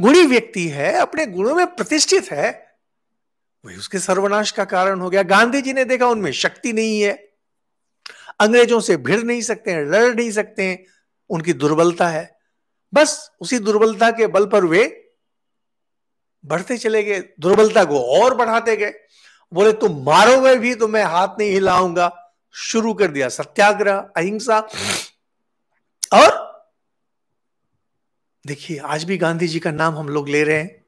गुणी व्यक्ति है, अपने गुणों में प्रतिष्ठित है, वही उसके सर्वनाश का कारण हो गया। गांधी जी ने देखा उनमें शक्ति नहीं है। अंग्रेज़ों से भिड़ नहीं सकते हैं, लड़ नहीं सकते हैं, उनकी दुर्बलता है। बस उसी दुर्बलता के बल पर वे बढ़ते चले गए, दुर्बलता को और बढ़ाते गए। बोले, तुम मारोगे भी तो मैं हाथ नहीं हिलाऊँगा। शुरू कर दिया सत्याग्रह, अहिंसा। और देखिए, आज भी गांधी जी का नाम हम लोग ले रहे हैं।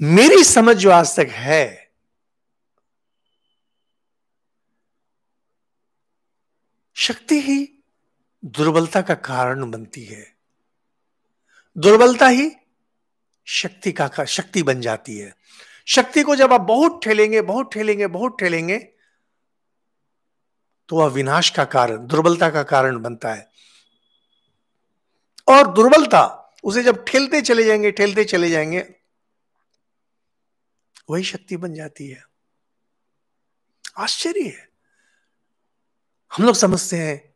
मेरी समझ जो आज तक है, शक्ति ही दुर्बलता का कारण बनती है। दुर्बलता ही शक्ति का शक्ति बन जाती है। शक्ति को जब आप बहुत ठेलेंगे बहुत ठेलेंगे बहुत ठेलेंगे तो वह विनाश का कारण, दुर्बलता का कारण बनता है। और दुर्बलता, उसे जब ठेलते चले जाएँगे, ठेलते चले जाएँगे, वही शक्ति बन जाती है। आश्चर्य है। हम लोग समझते हैं,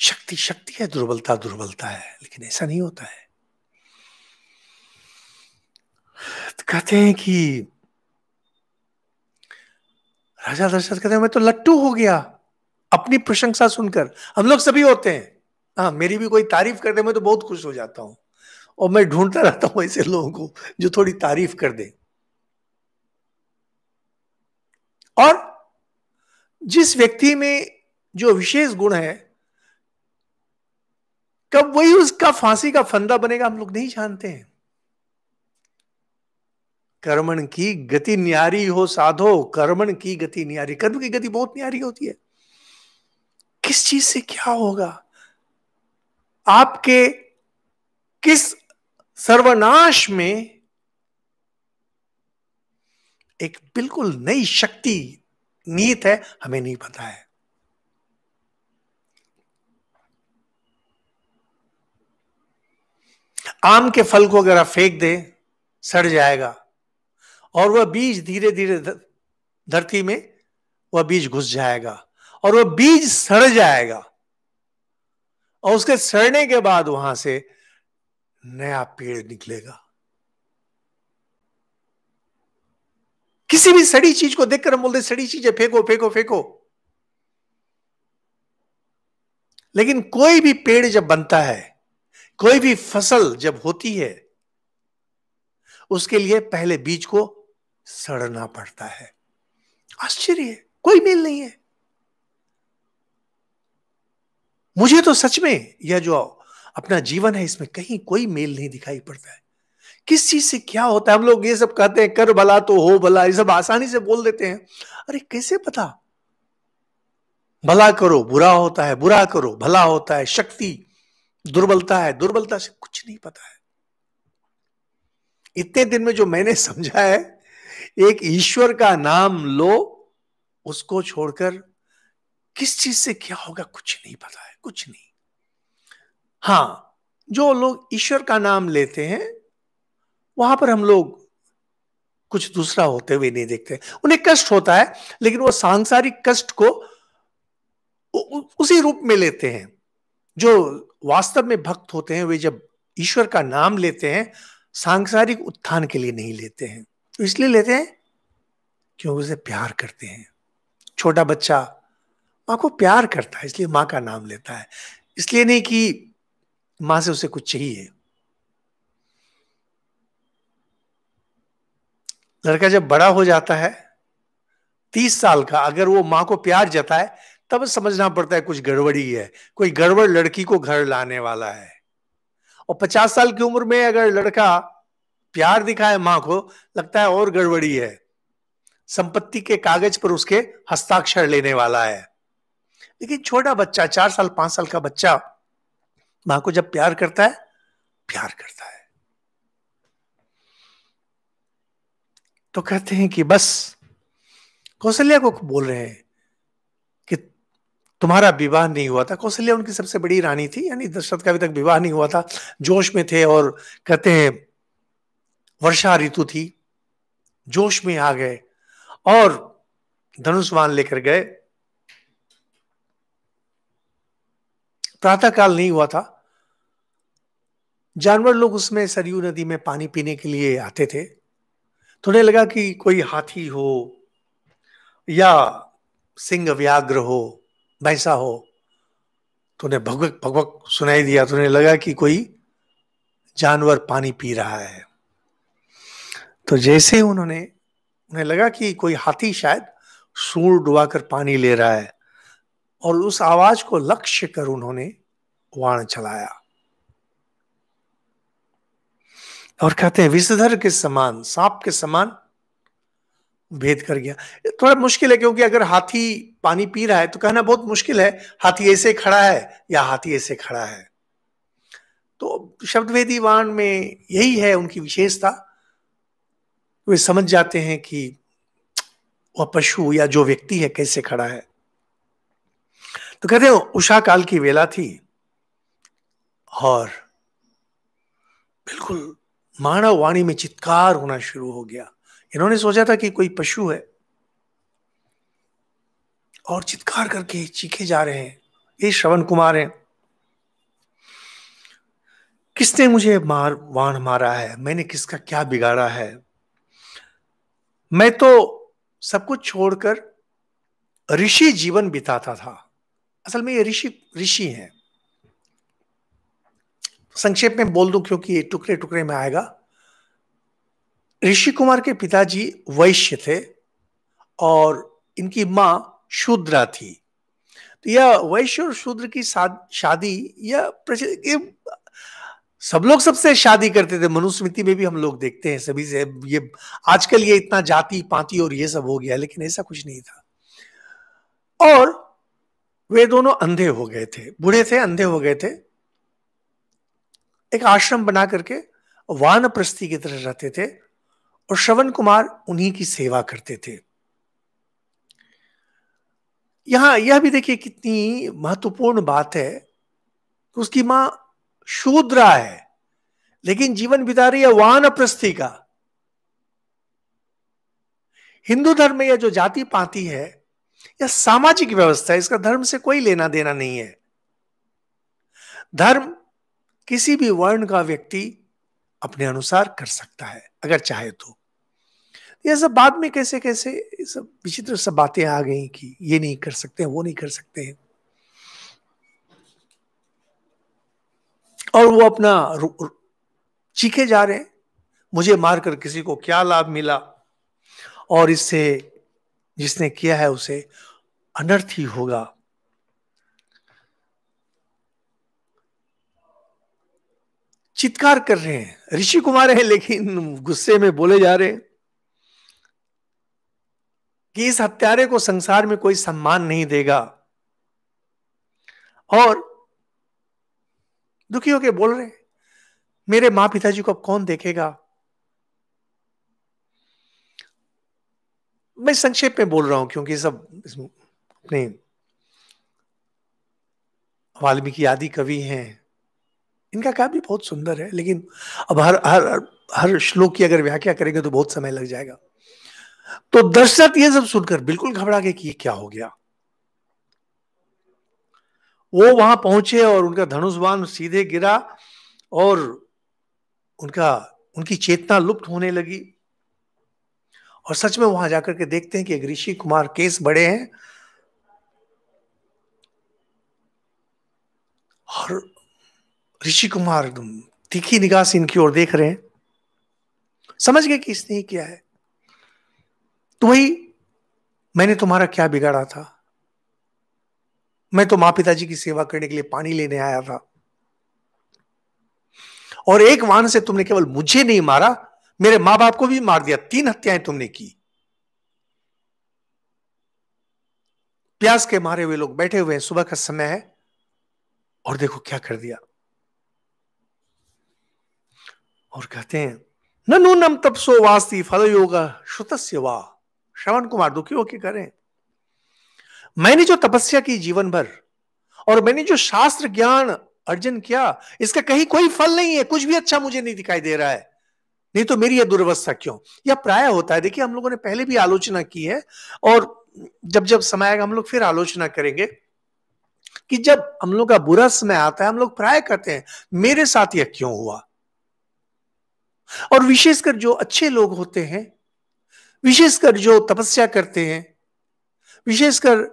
शक्ति शक्ति है, दुर्बलता दुर्बलता है, लेकिन ऐसा नहीं होता है। तो कहते हैं कि, राजा दशरथ कहते हैं, मैं तो लट्टू हो गया, अपनी प्रशंसा सुनकर। हम लोग सभी होते हैं। हाँ मेरी भी कोई तारीफ़ कर दे, मैं तो बहुत खुश हो जाता हूँ। और मैं ढूंढता रहता हूँ ऐसे लोगों को जो थोड़ी तारीफ़ कर दे। और जिस व्यक्ति में जो विशेष गुण है, कब वही उसका फांसी का फंदा बनेगा हम लोग नहीं जानते हैं। कर्मण की गति न्यारी हो साधो, कर्मण की गति न्यारी। कर्म की गति बहुत न्यारी होती है। किस चीज़ से क्या होगा? आपके किस सर्वनाश में एक बिल्कुल नई शक्ति नीत है, हमें नहीं पता है। आम के फल को अगर आप फेंक दें, सड़ जाएगा, और वह बीज धीरे धीरे धरती में, वह बीज घुस जाएगा, और वह बीज सड़ जाएगा। और उसके सड़ने के बाद वहाँ से नया पेड़ निकलेगा। किसी भी सड़ी चीज़ को देखकर हम बोलते सड़ी चीज़ें फेंको फेंको फेंको। लेकिन कोई भी पेड़ जब बनता है, कोई भी फ़सल जब होती है, उसके लिए पहले बीज को सड़ना पड़ता है। आश्चर्य कोई मेल नहीं है। मुझे तो सच में यह जो अपना जीवन है, इसमें कहीं कोई मेल नहीं दिखाई पड़ता है। किस चीज़ से क्या होता है? हम लोग ये सब कहते हैं, कर भला तो हो भला, ये सब आसानी से बोल देते हैं। अरे, कैसे पता? भला करो, बुरा होता है, बुरा करो, भला होता है, शक्ति दुर्बलता है, दुर्बलता से कुछ नहीं पता है। इतने दिन में जो मैंने समझा है, एक ईश्वर का नाम लो, उसको छोड़कर किस चीज़ से क्या होगा कुछ नहीं पता है। कुछ नहीं। हाँ, जो लोग ईश्वर का नाम लेते हैं, वहाँ पर हम लोग कुछ दूसरा होते हुए नहीं देखते। उन्हें कष्ट होता है, लेकिन वो सांसारिक कष्ट को उसी रूप में लेते हैं। जो वास्तव में भक्त होते हैं, वे जब ईश्वर का नाम लेते हैं, सांसारिक उत्थान के लिए नहीं लेते हैं। इसलिए लेते हैं, क्योंकि उसे प्यार करते हैं। छोटा बच्चा माँ को प्यार करता है, इसलिए माँ का नाम लेता है। इसलिए नहीं कि माँ से उसे कुछ चाहिए। लड़का जब बड़ा हो जाता है, तीस साल का, अगर वो माँ को प्यार जताए, तब समझना पड़ता है कुछ गड़बड़ी है। कोई गड़बड़ लड़की को घर लाने वाला है। और पचास साल की उम्र में अगर लड़का प्यार दिखाए माँ को, लगता है और गड़बड़ी है। संपत्ति के कागज़ पर उसके हस्ताक्षर लेने वाला है। लेकिन छोटा बच्चा, चार साल, पाँच साल का बच्चा माँ को जब प्यार करता है, प्यार करता है। तो कहते हैं कि बस, कौशल्या को बोल रहे हैं कि तुम्हारा विवाह नहीं हुआ था। कौशल्या उनकी सबसे बड़ी रानी थी, यानी दशरथ का अभी तक विवाह नहीं हुआ था। जोश में थे और कहते हैं, वर्षा ऋतु थी, जोश में आ गए और धनुष्वान लेकर गए। प्रातः काल नहीं हुआ था। जानवर लोग उसमें सरयू नदी में पानी पीने के लिए आते थे। तो उन्हें लगा कि कोई हाथी हो या सिंह व्याग्र हो, भैंसा हो तो उन्हें भगवक भगवक सुनाई दिया। तो उन्हें लगा कि कोई जानवर पानी पी रहा है। तो जैसे उन्होंने, उन्हें लगा कि कोई हाथी शायद सूर डुबाकर पानी ले रहा है। और उस आवाज़ को लक्ष्य कर उन्होंने वाण चलाया। और कहते हैं, विषधर के समान, सांप के समान भेद कर गया। थोड़ा मुश्किल है, क्योंकि अगर हाथी पानी पी रहा है तो कहना बहुत मुश्किल है, हाथी ऐसे खड़ा है या हाथी ऐसे खड़ा है। तो शब्दवेदी वाण में यही है उनकी विशेषता। वे समझ जाते हैं कि वह पशु या जो व्यक्ति है, कैसे खड़ा है। तो कहते हैं, उषा काल की वेला थी। और बिल्कुल मानव वाणी में चित्कार होना शुरू हो गया। इन्होंने सोचा था कि कोई पशु है और चित्कार करके चीखे जा रहे हैं। ये श्रवण कुमार हैं। किसने मुझे मार, वाण मारा है? मैंने किसका क्या बिगाड़ा है? मैं तो सब कुछ छोड़कर ऋषि जीवन बिताता था। असल में ये ऋषि ऋषि हैं। संक्षेप में बोल दूँ क्योंकि ये टुकड़े टुकड़े में आएगा। ऋषि कुमार के पिताजी वैश्य थे और इनकी माँ शूद्रा थी। तो यह वैश्य और शूद्र की शादी या सब लोग सबसे शादी करते थे। मनुस्मृति में भी हम लोग देखते हैं सभी से। ये, आजकल ये इतना जाति पाति और ये सब हो गया, लेकिन ऐसा कुछ नहीं था। और वे दोनों अंधे हो गए थे बूढ़े थे अंधे हो गए थे। एक आश्रम बना करके वान प्रस्थी की तरह रहते थे और श्रवण कुमार उन्हीं की सेवा करते थे। यहाँ, यह भी देखिए कितनी महत्वपूर्ण बात है कि उसकी माँ शूद्रा है, लेकिन जीवन बिता रही है वान प्रस्थी का। हिंदू धर्म में यह जो जाति पाती है यह सामाजिक व्यवस्था है इसका धर्म से कोई लेना देना नहीं है। धर्म किसी भी वर्ण का व्यक्ति अपने अनुसार कर सकता है, अगर चाहे तो। ये सब बाद में कैसे कैसे सब विचित्र सब बातें आ गई कि ये नहीं कर सकते, वो नहीं कर सकते हैं। और वो अपना चीखे जा रहे हैं। मुझे मारकर किसी को क्या लाभ मिला? और इससे जिसने किया है उसे अनर्थ ही होगा। चित्कार कर रहे हैं। ऋषि कुमार है, लेकिन गुस्से में बोले जा रहे हैं कि इस हत्यारे को संसार में कोई सम्मान नहीं देगा। और दुखी होके बोल रहे मेरे माँ पिताजी को कौन देखेगा? मैं संक्षेप में बोल रहा हूँ, क्योंकि सब अपने वाल्मीकि आदि कवि हैं। इनका काव्य बहुत सुंदर है, लेकिन अब हर हर हर श्लोक की अगर व्याख्या करेंगे तो बहुत समय लग जाएगा। तो दर्शक ये सब सुनकर बिल्कुल घबरा गए कि क्या हो गया। वो वहाँ पहुँचे और उनका धनुषवान सीधे गिरा और उनका, उनकी चेतना लुप्त होने लगी। और सच में वहाँ जाकर के देखते हैं कि एक ऋषि कुमार केस बड़े हैं। और ऋषि कुमार एकदम तीखी निगाह से इनकी ओर देख रहे हैं। समझ गए कि इसने ही किया है। तो वही मैंने तुम्हारा क्या बिगाड़ा था? मैं तो माँ पिताजी की सेवा करने के लिए पानी लेने आया था। और एक वाहन से तुमने केवल मुझे नहीं मारा मेरे माँ बाप को भी मार दिया। तीन हत्याएँ तुमने की। प्यास के मारे हुए लोग बैठे हुए हैं। सुबह का समय है और देखो क्या कर दिया। और कहते हैं, न नूनम तपसो वास्ती फल योगा श्रुतस्य वाह श्रवण कुमार, दुखी होके करें मैंने जो तपस्या की जीवन भर और मैंने जो शास्त्र ज्ञान अर्जन किया, इसका कहीं कोई फल नहीं है। कुछ भी अच्छा मुझे नहीं दिखाई दे रहा है। नहीं तो मेरी यह दुर्वस्था क्यों? यह प्राय होता है। देखिए, हम लोगों ने पहले भी आलोचना की है और जब जब समय आएगा, हम लोग फिर आलोचना करेंगे कि जब हम लोग का बुरा समय आता है, हम लोग प्राय करते हैं, मेरे साथ यह क्यों हुआ? और विशेषकर जो अच्छे लोग होते हैं, विशेषकर जो तपस्या करते हैं, विशेषकर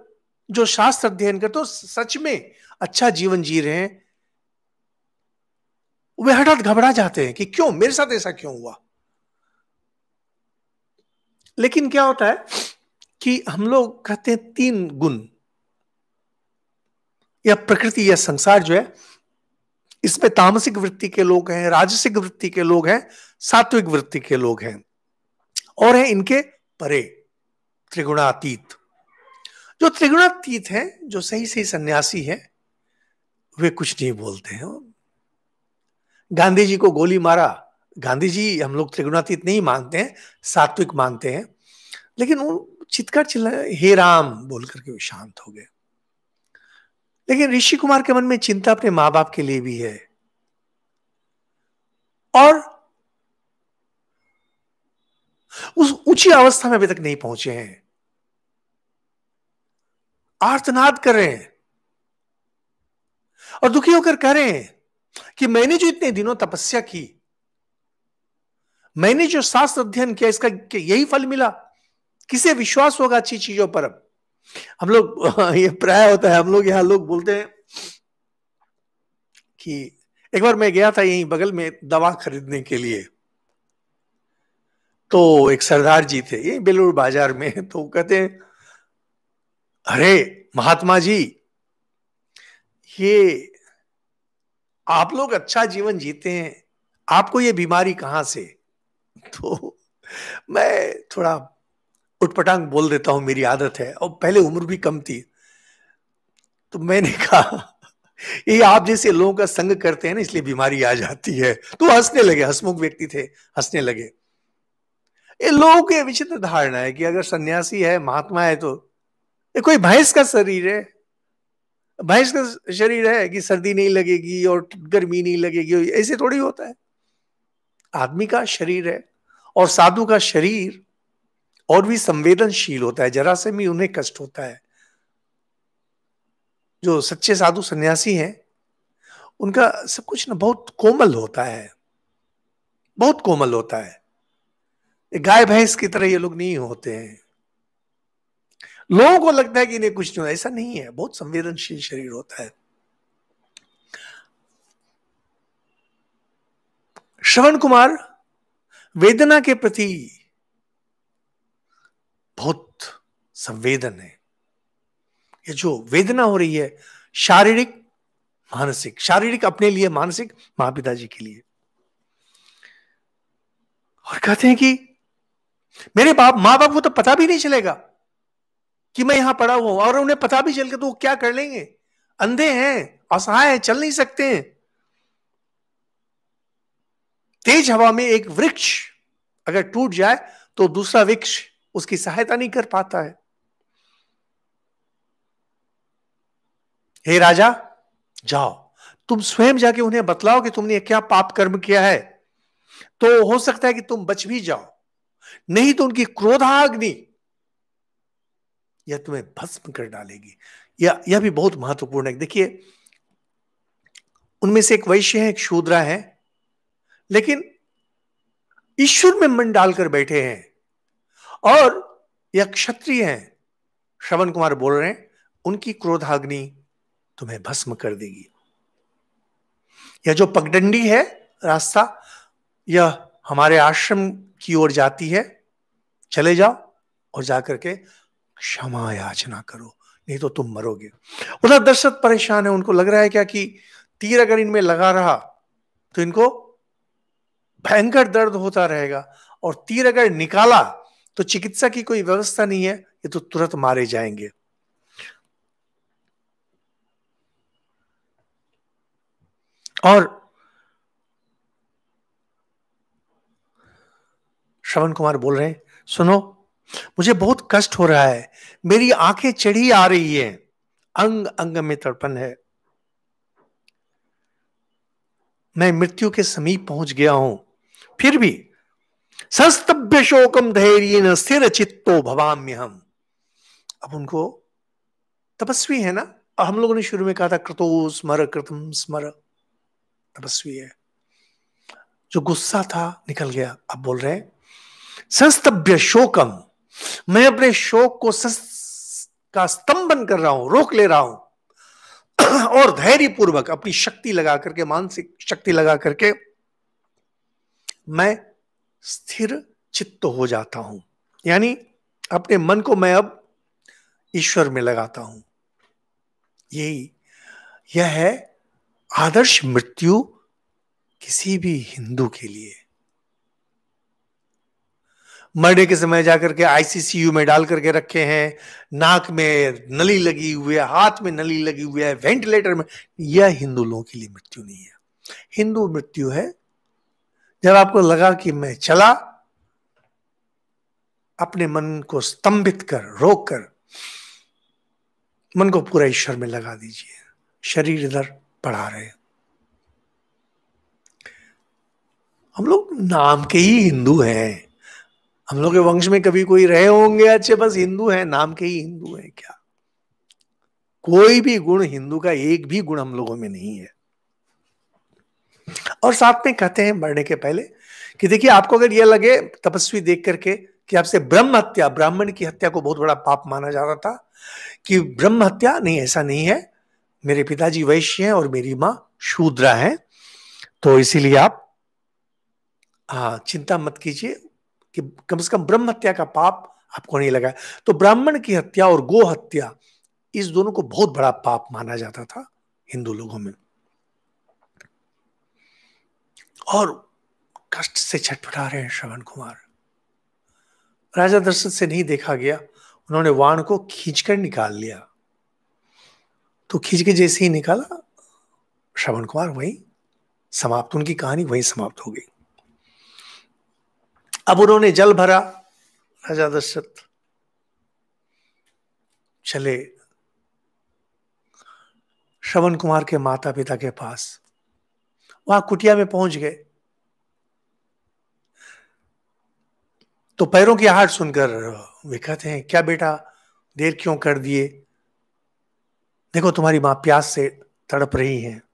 जो शास्त्र अध्ययन करते तो सच में अच्छा जीवन जी रहे हैं। वे हठात घबरा जाते हैं कि क्यों, मेरे साथ ऐसा क्यों हुआ? लेकिन क्या होता है कि हम लोग कहते हैं तीन गुण, या प्रकृति, या संसार जो है, इसमें तामसिक वृत्ति के लोग हैं, राजसिक वृत्ति के लोग हैं, सात्विक वृत्ति के लोग हैं, और है इनके परे, त्रिगुणातीत। जो त्रिगुणातीत है, जो सही सही सन्यासी है, वे कुछ नहीं बोलते हैं। गांधी जी को गोली मारा। गांधी जी हम लोग त्रिगुणातीत नहीं मानते हैं, सात्विक मानते हैं, लेकिन वो चित्कार चिल्ला, हे राम, बोल करके शांत हो गए। लेकिन ऋषि कुमार के मन में चिंता अपने माँ बाप के लिए भी है। और उस ऊँची अवस्था में अभी तक नहीं पहुँचे हैं। आर्तनाद कर रहे हैं। और दुखी होकर कह रहे हैं कि मैंने जो इतने दिनों तपस्या की, मैंने जो शास्त्र अध्ययन किया, इसका यही फल मिला? किसे विश्वास होगा अच्छी चीज़ों पर अब? हम लोग, ये प्राय होता है, हम लोग यहाँ लोग बोलते हैं कि एक बार मैं गया था यहीं बगल में दवा खरीदने के लिए। तो एक सरदार जी थे ये बेलूर बाज़ार में तो कहते हैं, अरे, महात्मा जी, ये आप लोग अच्छा जीवन जीते हैं। आपको ये बीमारी कहाँ से? तो मैं थोड़ा उटपटांग बोल देता हूँ, मेरी आदत है। और पहले उम्र भी कम थी। तो मैंने कहा, ये आप जैसे लोगों का संग करते हैं ना, इसलिए बीमारी आ जाती है। तो हंसने लगे, हसमुख व्यक्ति थे, हंसने लगे। ये लोगों की विचित्र धारणा है कि अगर सन्यासी है, महात्मा है तो ये कोई भैंस का शरीर है। भैंस का शरीर है कि सर्दी नहीं लगेगी और गर्मी नहीं लगेगी, ऐसे थोड़ी होता है। आदमी का शरीर है और साधु का शरीर और भी संवेदनशील होता है, जरा से भी उन्हें कष्ट होता है। जो सच्चे साधु सन्यासी हैं, उनका सब कुछ ना बहुत कोमल होता है, बहुत कोमल होता है। गाय भैंस की तरह ये लोग नहीं होते हैं। लोगों को लगता है कि इन्हें कुछ नहीं होता, ऐसा नहीं है। बहुत संवेदनशील शरीर होता है। श्रवण कुमार, वेदना के प्रति बहुत संवेदन है। ये जो वेदना हो रही है, शारीरिक, मानसिक, शारीरिक अपने लिए, मानसिक, माँ पिताजी के लिए। और कहते हैं कि मेरे बाप, माँ बाप को तो पता भी नहीं चलेगा। कि मैं यहाँ पड़ा हुआ और उन्हें पता भी चल के तो वो क्या कर लेंगे? अंधे हैं, असहाय हैं, चल नहीं सकते हैं। तेज हवा में एक वृक्ष अगर टूट जाए तो दूसरा वृक्ष उसकी सहायता नहीं कर पाता है। हे राजा, जाओ। तुम स्वयं जाके उन्हें बतलाओ कि तुमने क्या पाप कर्म किया है। तो हो सकता है कि तुम बच भी जाओ। नहीं तो उनकी क्रोधाग्नि यह तुम्हें भस्म कर डालेगी। यह यह भी बहुत महत्वपूर्ण है। देखिए, उनमें से एक वैश्य है, एक शूद्रा है, लेकिन ईश्वर में मन डालकर बैठे हैं और यह क्षत्रिय हैं। श्रवण कुमार बोल रहे हैं, उनकी क्रोधाग्नि तुम्हें भस्म कर देगी। यह जो पगडंडी है, रास्ता, यह हमारे आश्रम की ओर जाती है। चले जाओ और जाकर के क्षमा याचना करो, नहीं तो तुम मरोगे। उधर दर्शक परेशान है, उनको लग रहा है क्या कि तीर अगर इनमें लगा रहा तो इनको भयंकर दर्द होता रहेगा। और तीर अगर निकाला तो चिकित्सा की कोई व्यवस्था नहीं है, ये तो तुरंत मारे जाएँगे। और श्रवण कुमार बोल रहे हैं, सुनो मुझे बहुत कष्ट हो रहा है। मेरी आँखें चढ़ी आ रही है। अंग अंग में तड़पन है। मैं मृत्यु के समीप पहुँच गया हूँ। फिर भी संस्तभ्य शोकम धैर्य स्थिर चित्तो भवाम्य हम अब उनको तपस्वी है ना? हम लोगों ने शुरू में कहा था, कृतो स्मर, कृतम स्मर। तपस्वी है। जो गुस्सा था, निकल गया। अब बोल रहे हैं, संस्तभ्य शोकम मैं अपने शोक को सस, का स्तंभन कर रहा हूँ, रोक ले रहा हूँ। और धैर्य पूर्वक अपनी शक्ति लगा करके, मानसिक शक्ति लगा करके मैं स्थिर चित्त हो जाता हूँ। यानी अपने मन को मैं अब ईश्वर में लगाता हूँ। यही, यह है आदर्श मृत्यु किसी भी हिंदू के लिए। मरने के समय जाकर के आईसीसीयू में डाल करके रखे हैं। नाक में नली लगी हुई है, हाथ में नली लगी हुई है, वेंटिलेटर में। यह हिंदू लोगों के लिए मृत्यु नहीं है। हिंदू मृत्यु है। जब आपको लगा कि मैं चला, अपने मन को स्तंभित कर, रोक कर, मन को पूरा ईश्वर में लगा दीजिए। शरीर इधर पढ़ा रहे हम लोग नाम के ही हिंदू हैं। हम लोग के वंश में कभी कोई रहे होंगे अच्छे, बस हिंदू है, नाम के ही हिंदू है क्या? कोई भी गुण हिंदू का एक भी गुण हम लोगों में नहीं है। और साथ में कहते हैं मरने के पहले कि देखिए, आपको अगर यह लगे तपस्वी देख करके कि आपसे ब्रह्म हत्या, ब्राह्मण की हत्या को बहुत बड़ा पाप माना जाता था कि ब्रह्म हत्या, नहीं, ऐसा नहीं है। मेरे पिताजी वैश्य हैं और मेरी माँ शूद्रा है तो इसीलिए आप हाँ चिंता मत कीजिए। कि कम से कम ब्रह्म हत्या का पाप आपको नहीं लगा। तो ब्राह्मण की हत्या और गो हत्या, इस दोनों को बहुत बड़ा पाप माना जाता था हिंदू लोगों में। और कष्ट से छटपटा रहे हैं श्रवण कुमार। राजा दशरथ से नहीं देखा गया, उन्होंने वाण को खींचकर निकाल लिया। तो खींच के जैसे ही निकाला, श्रवण कुमार वही समाप्त, उनकी कहानी वही समाप्त हो गई। अब उन्होंने जल भरा। राजा दशरथ चले। श्रवण कुमार के माता पिता के पास। वहाँ कुटिया में पहुँच गए। तो पैरों की आहट सुनकर वे कहते हैं, क्या बेटा, देर क्यों कर दिए? देखो तुम्हारी माँ प्यास से तड़प रही है।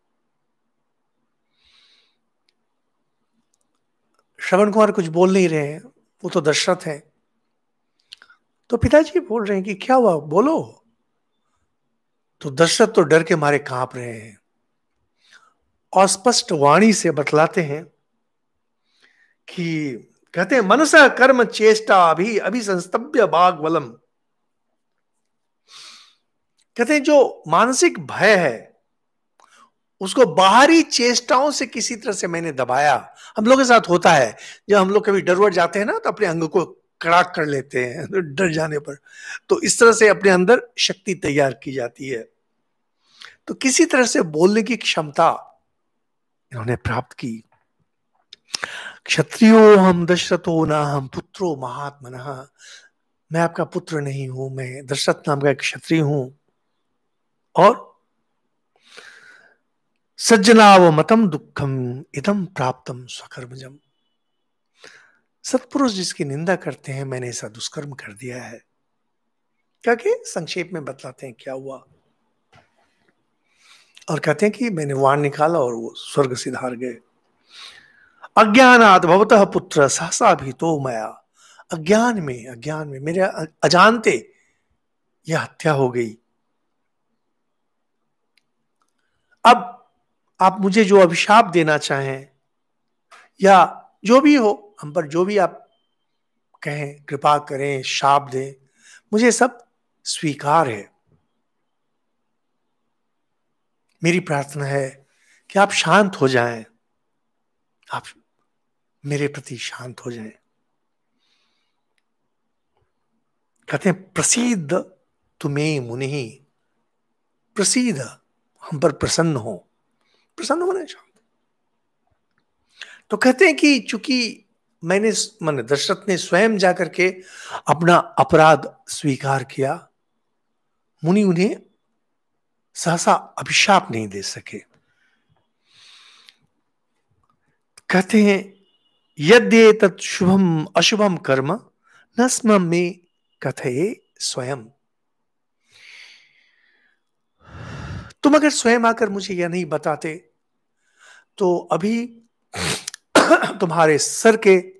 श्रवण कुमार कुछ बोल नहीं रहे हैं, वो तो दशरथ है। तो पिताजी बोल रहे हैं कि क्या हुआ? बोलो। तो दशरथ तो डर के मारे काँप रहे हैं। अस्पष्ट वाणी से बतलाते हैं कि कहते हैं, मनस कर्म चेष्टा अभी अभी संस्तभ्य बाग वलम कहते हैं, जो मानसिक भय है उसको बाहरी चेष्टाओं से किसी तरह से मैंने दबाया। हम लोग के साथ होता है। जब हम लोग कभी डरवर जाते हैं ना तो अपने अंग को कड़ाक कर लेते हैं तो डर जाने पर। तो इस तरह से अपने अंदर शक्ति तैयार की जाती है। तो किसी तरह से बोलने की क्षमता इन्होंने प्राप्त की। क्षत्रियो हम दशरथो ना हम पुत्रो महात्मन। मैं आपका पुत्र नहीं हूँ, मैं दशरथ नाम का एक क्षत्रिय हूँ। और सज्जनाव मतम दुखम इदम प्राप्तम स्वकर्मजम सत्पुरुष जिसकी निंदा करते हैं, मैंने ऐसा दुष्कर्म कर दिया है। क्या कि संक्षेप में बतलाते हैं क्या हुआ। और कहते हैं कि मैंने वाण निकाला और वो स्वर्ग सिधार गए। अज्ञानात भवतः पुत्र, सहसा भी तो मया। अज्ञान में अज्ञान में, मेरे अजानते यह हत्या हो गई। अब आप मुझे जो अभिशाप देना चाहें, या जो भी हो, हम पर जो भी आप कहें, कृपा करें, शाप दें, मुझे सब स्वीकार है। मेरी प्रार्थना है कि आप शांत हो जाएँ, आप मेरे प्रति शांत हो जाएँ। कहते हैं, प्रसिद्ध तुम्हें मुनि प्रसिद्ध हम पर प्रसन्न हो। प्रसन्न होना चाहते तो कहते हैं कि चूँकि मैंने मैंने दशरथ ने स्वयं जाकर के अपना अपराध स्वीकार किया, मुनि उन्हें सहसा अभिशाप नहीं दे सके। कहते हैं यद्य तत् शुभम अशुभम कर्म, न स्म में कथे स्वयं। तुम अगर स्वयं आकर मुझे यह नहीं बताते तो अभी तुम्हारे सर के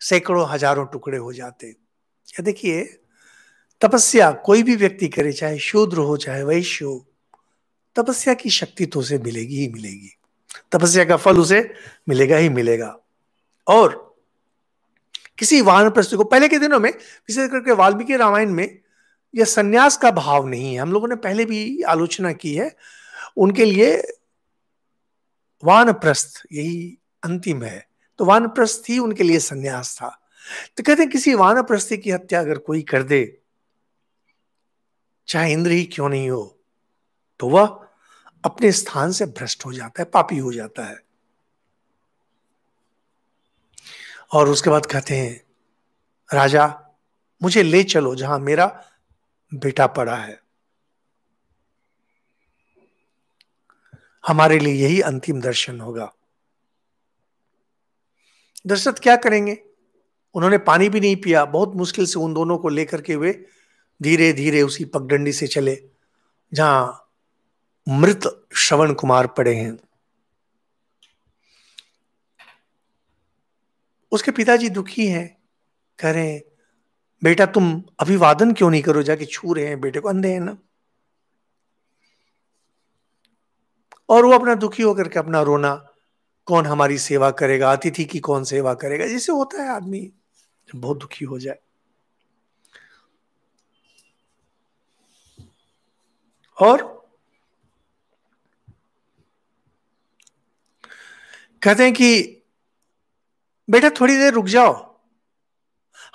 सैकड़ों हज़ारों टुकड़े हो जाते या देखिए, तपस्या कोई भी व्यक्ति करे, चाहे शूद्र हो, चाहे वैश्य हो, तपस्या की शक्ति तो उसे मिलेगी ही मिलेगी। तपस्या का फल उसे मिलेगा ही मिलेगा। और किसी वानप्रस्थ को, पहले के दिनों में, विशेष करके वाल्मीकि रामायण में, यह संन्यास का भाव नहीं है। हम लोगों ने पहले भी आलोचना की है, उनके लिए वानप्रस्थ, यही अंतिम है। तो वानप्रस्थ ही उनके लिए संन्यास था। तो कहते हैं, किसी वानप्रस्थी की हत्या अगर कोई कर दे, चाहे इंद्र ही क्यों नहीं हो तो वह अपने स्थान से भ्रष्ट हो जाता है, पापी हो जाता है। और उसके बाद कहते हैं, राजा, मुझे ले चलो जहाँ मेरा बेटा पड़ा है। हमारे लिए यही अंतिम दर्शन होगा। दशरथ क्या करेंगे? उन्होंने पानी भी नहीं पिया। बहुत मुश्किल से उन दोनों को लेकर के वे धीरे धीरे उसी पगडंडी से चले, जहाँ मृत श्रवण कुमार पड़े हैं। उसके पिताजी दुखी हैं, कह रहे हैं, बेटा, तुम अभिवादन क्यों नहीं करो? जाके छू रहे हैं, बेटे को अंधे हैं ना। और वो अपना दुखी होकर के अपना रोना, कौन हमारी सेवा करेगा, अतिथि की कौन सेवा करेगा जैसे होता है आदमी बहुत दुखी हो जाए। और कहते हैं कि, बेटा, थोड़ी देर रुक जाओ।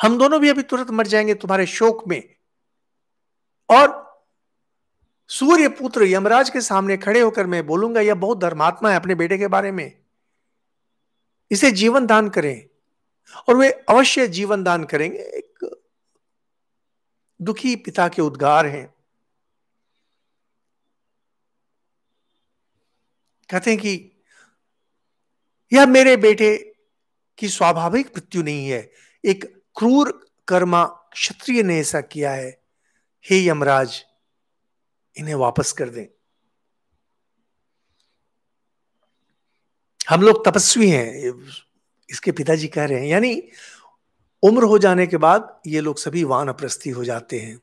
हम दोनों भी अभी तुरंत मर जाएँगे तुम्हारे शोक में। और सूर्य पुत्र यमराज के सामने खड़े होकर मैं बोलूँगा, यह बहुत धर्मात्मा है अपने बेटे के बारे में। इसे जीवन दान करें और वे अवश्य जीवन दान करेंगे। एक दुखी पिता के उद्गार हैं। कहते हैं कि यह मेरे बेटे की स्वाभाविक मृत्यु नहीं है। एक क्रूर कर्मा क्षत्रिय ने ऐसा किया है। हे यमराज इन्हें वापस कर दें। हम लोग तपस्वी हैं इसके पिताजी कह रहे हैं। यानी उम्र हो जाने के बाद ये लोग सभी वान अप्रस्थी हो जाते हैं।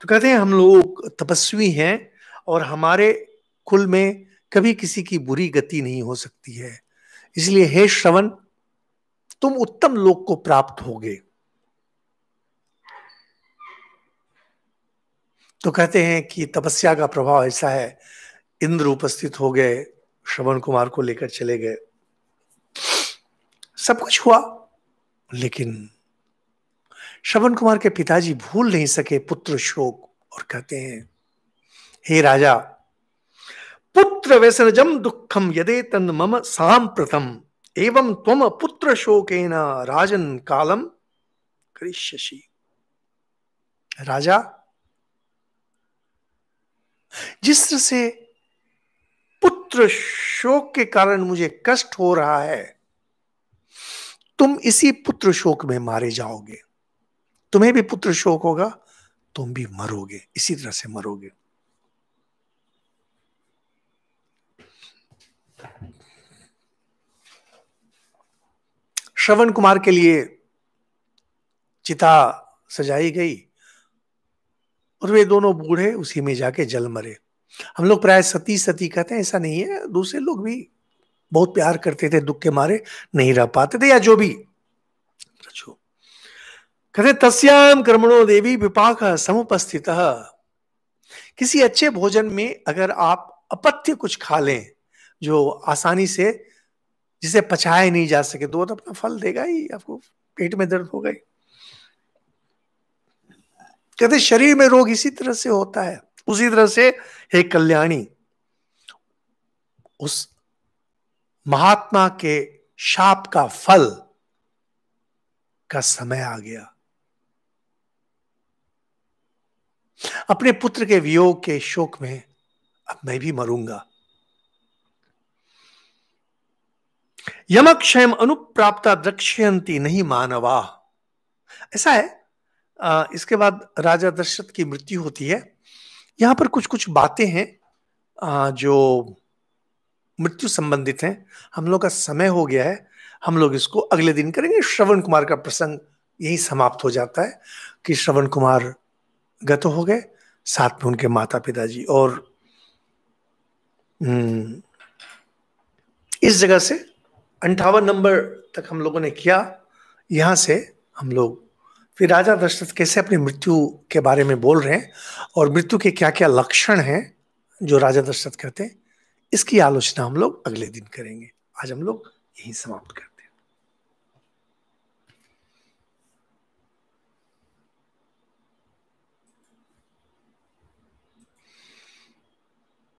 तो कहते हैं, हम लोग तपस्वी हैं और हमारे कुल में कभी किसी की बुरी गति नहीं हो सकती है। इसलिए, हे श्रवण, तुम उत्तम लोक को प्राप्त होगे। तो कहते हैं कि तपस्या का प्रभाव ऐसा है, इंद्र उपस्थित हो गए, श्रवण कुमार को लेकर चले गए। सब कुछ हुआ, लेकिन श्रवण कुमार के पिताजी भूल नहीं सके पुत्र शोक और कहते हैं, हे राजा, पुत्र व्यसनजम दुखम यदे तन मम सांप्रतम एवं त्वम पुत्र शोकेन राजन कालम करिष्यसी। राजा जिस तरह से पुत्र शोक के कारण मुझे कष्ट हो रहा है, तुम इसी पुत्र शोक में मारे जाओगे। तुम्हें भी पुत्र शोक होगा, तुम भी मरोगे, इसी तरह से मरोगे। श्रवण कुमार के लिए चिता सजाई गई। और वे दोनों बूढ़े उसी में जाके जल मरे। हम लोग प्राय सती सती कहते हैं, ऐसा नहीं है। दूसरे लोग भी बहुत प्यार करते थे, दुख के मारे नहीं रह पाते थे या जो भी। कहते तस्याम कर्मणो देवी विपाक समुपस्थित। किसी अच्छे भोजन में अगर आप अपत्य कुछ खा लें, जो आसानी से, जिसे पचाया नहीं जा सके तो वो तो अपना फल देगा ही, आपको पेट में दर्द होगा ही कहते शरीर में रोग इसी तरह से होता है, उसी तरह से, हे कल्याणी, उस महात्मा के शाप का फल का समय आ गया। अपने पुत्र के वियोग के शोक में अब मैं भी मरूँगा। यमक्षयम अनुप्राप्ता द्रक्ष्यंती नहीं मानवा। ऐसा है? इसके बाद राजा दशरथ की मृत्यु होती है। यहाँ पर कुछ कुछ बातें हैं जो मृत्यु संबंधित हैं। हम लोग का समय हो गया है हम लोग इसको अगले दिन करेंगे। श्रवण कुमार का प्रसंग यही समाप्त हो जाता है कि श्रवण कुमार गत हो गए साथ में उनके माता पिताजी और हम्म, इस जगह से अंठावन नंबर तक हम लोगों ने किया। यहाँ से हम लोग फिर राजा दशरथ कैसे अपनी मृत्यु के बारे में बोल रहे हैं और मृत्यु के क्या क्या लक्षण हैं जो राजा दशरथ कहते हैं, इसकी आलोचना हम लोग अगले दिन करेंगे। आज हम लोग यहीं समाप्त करते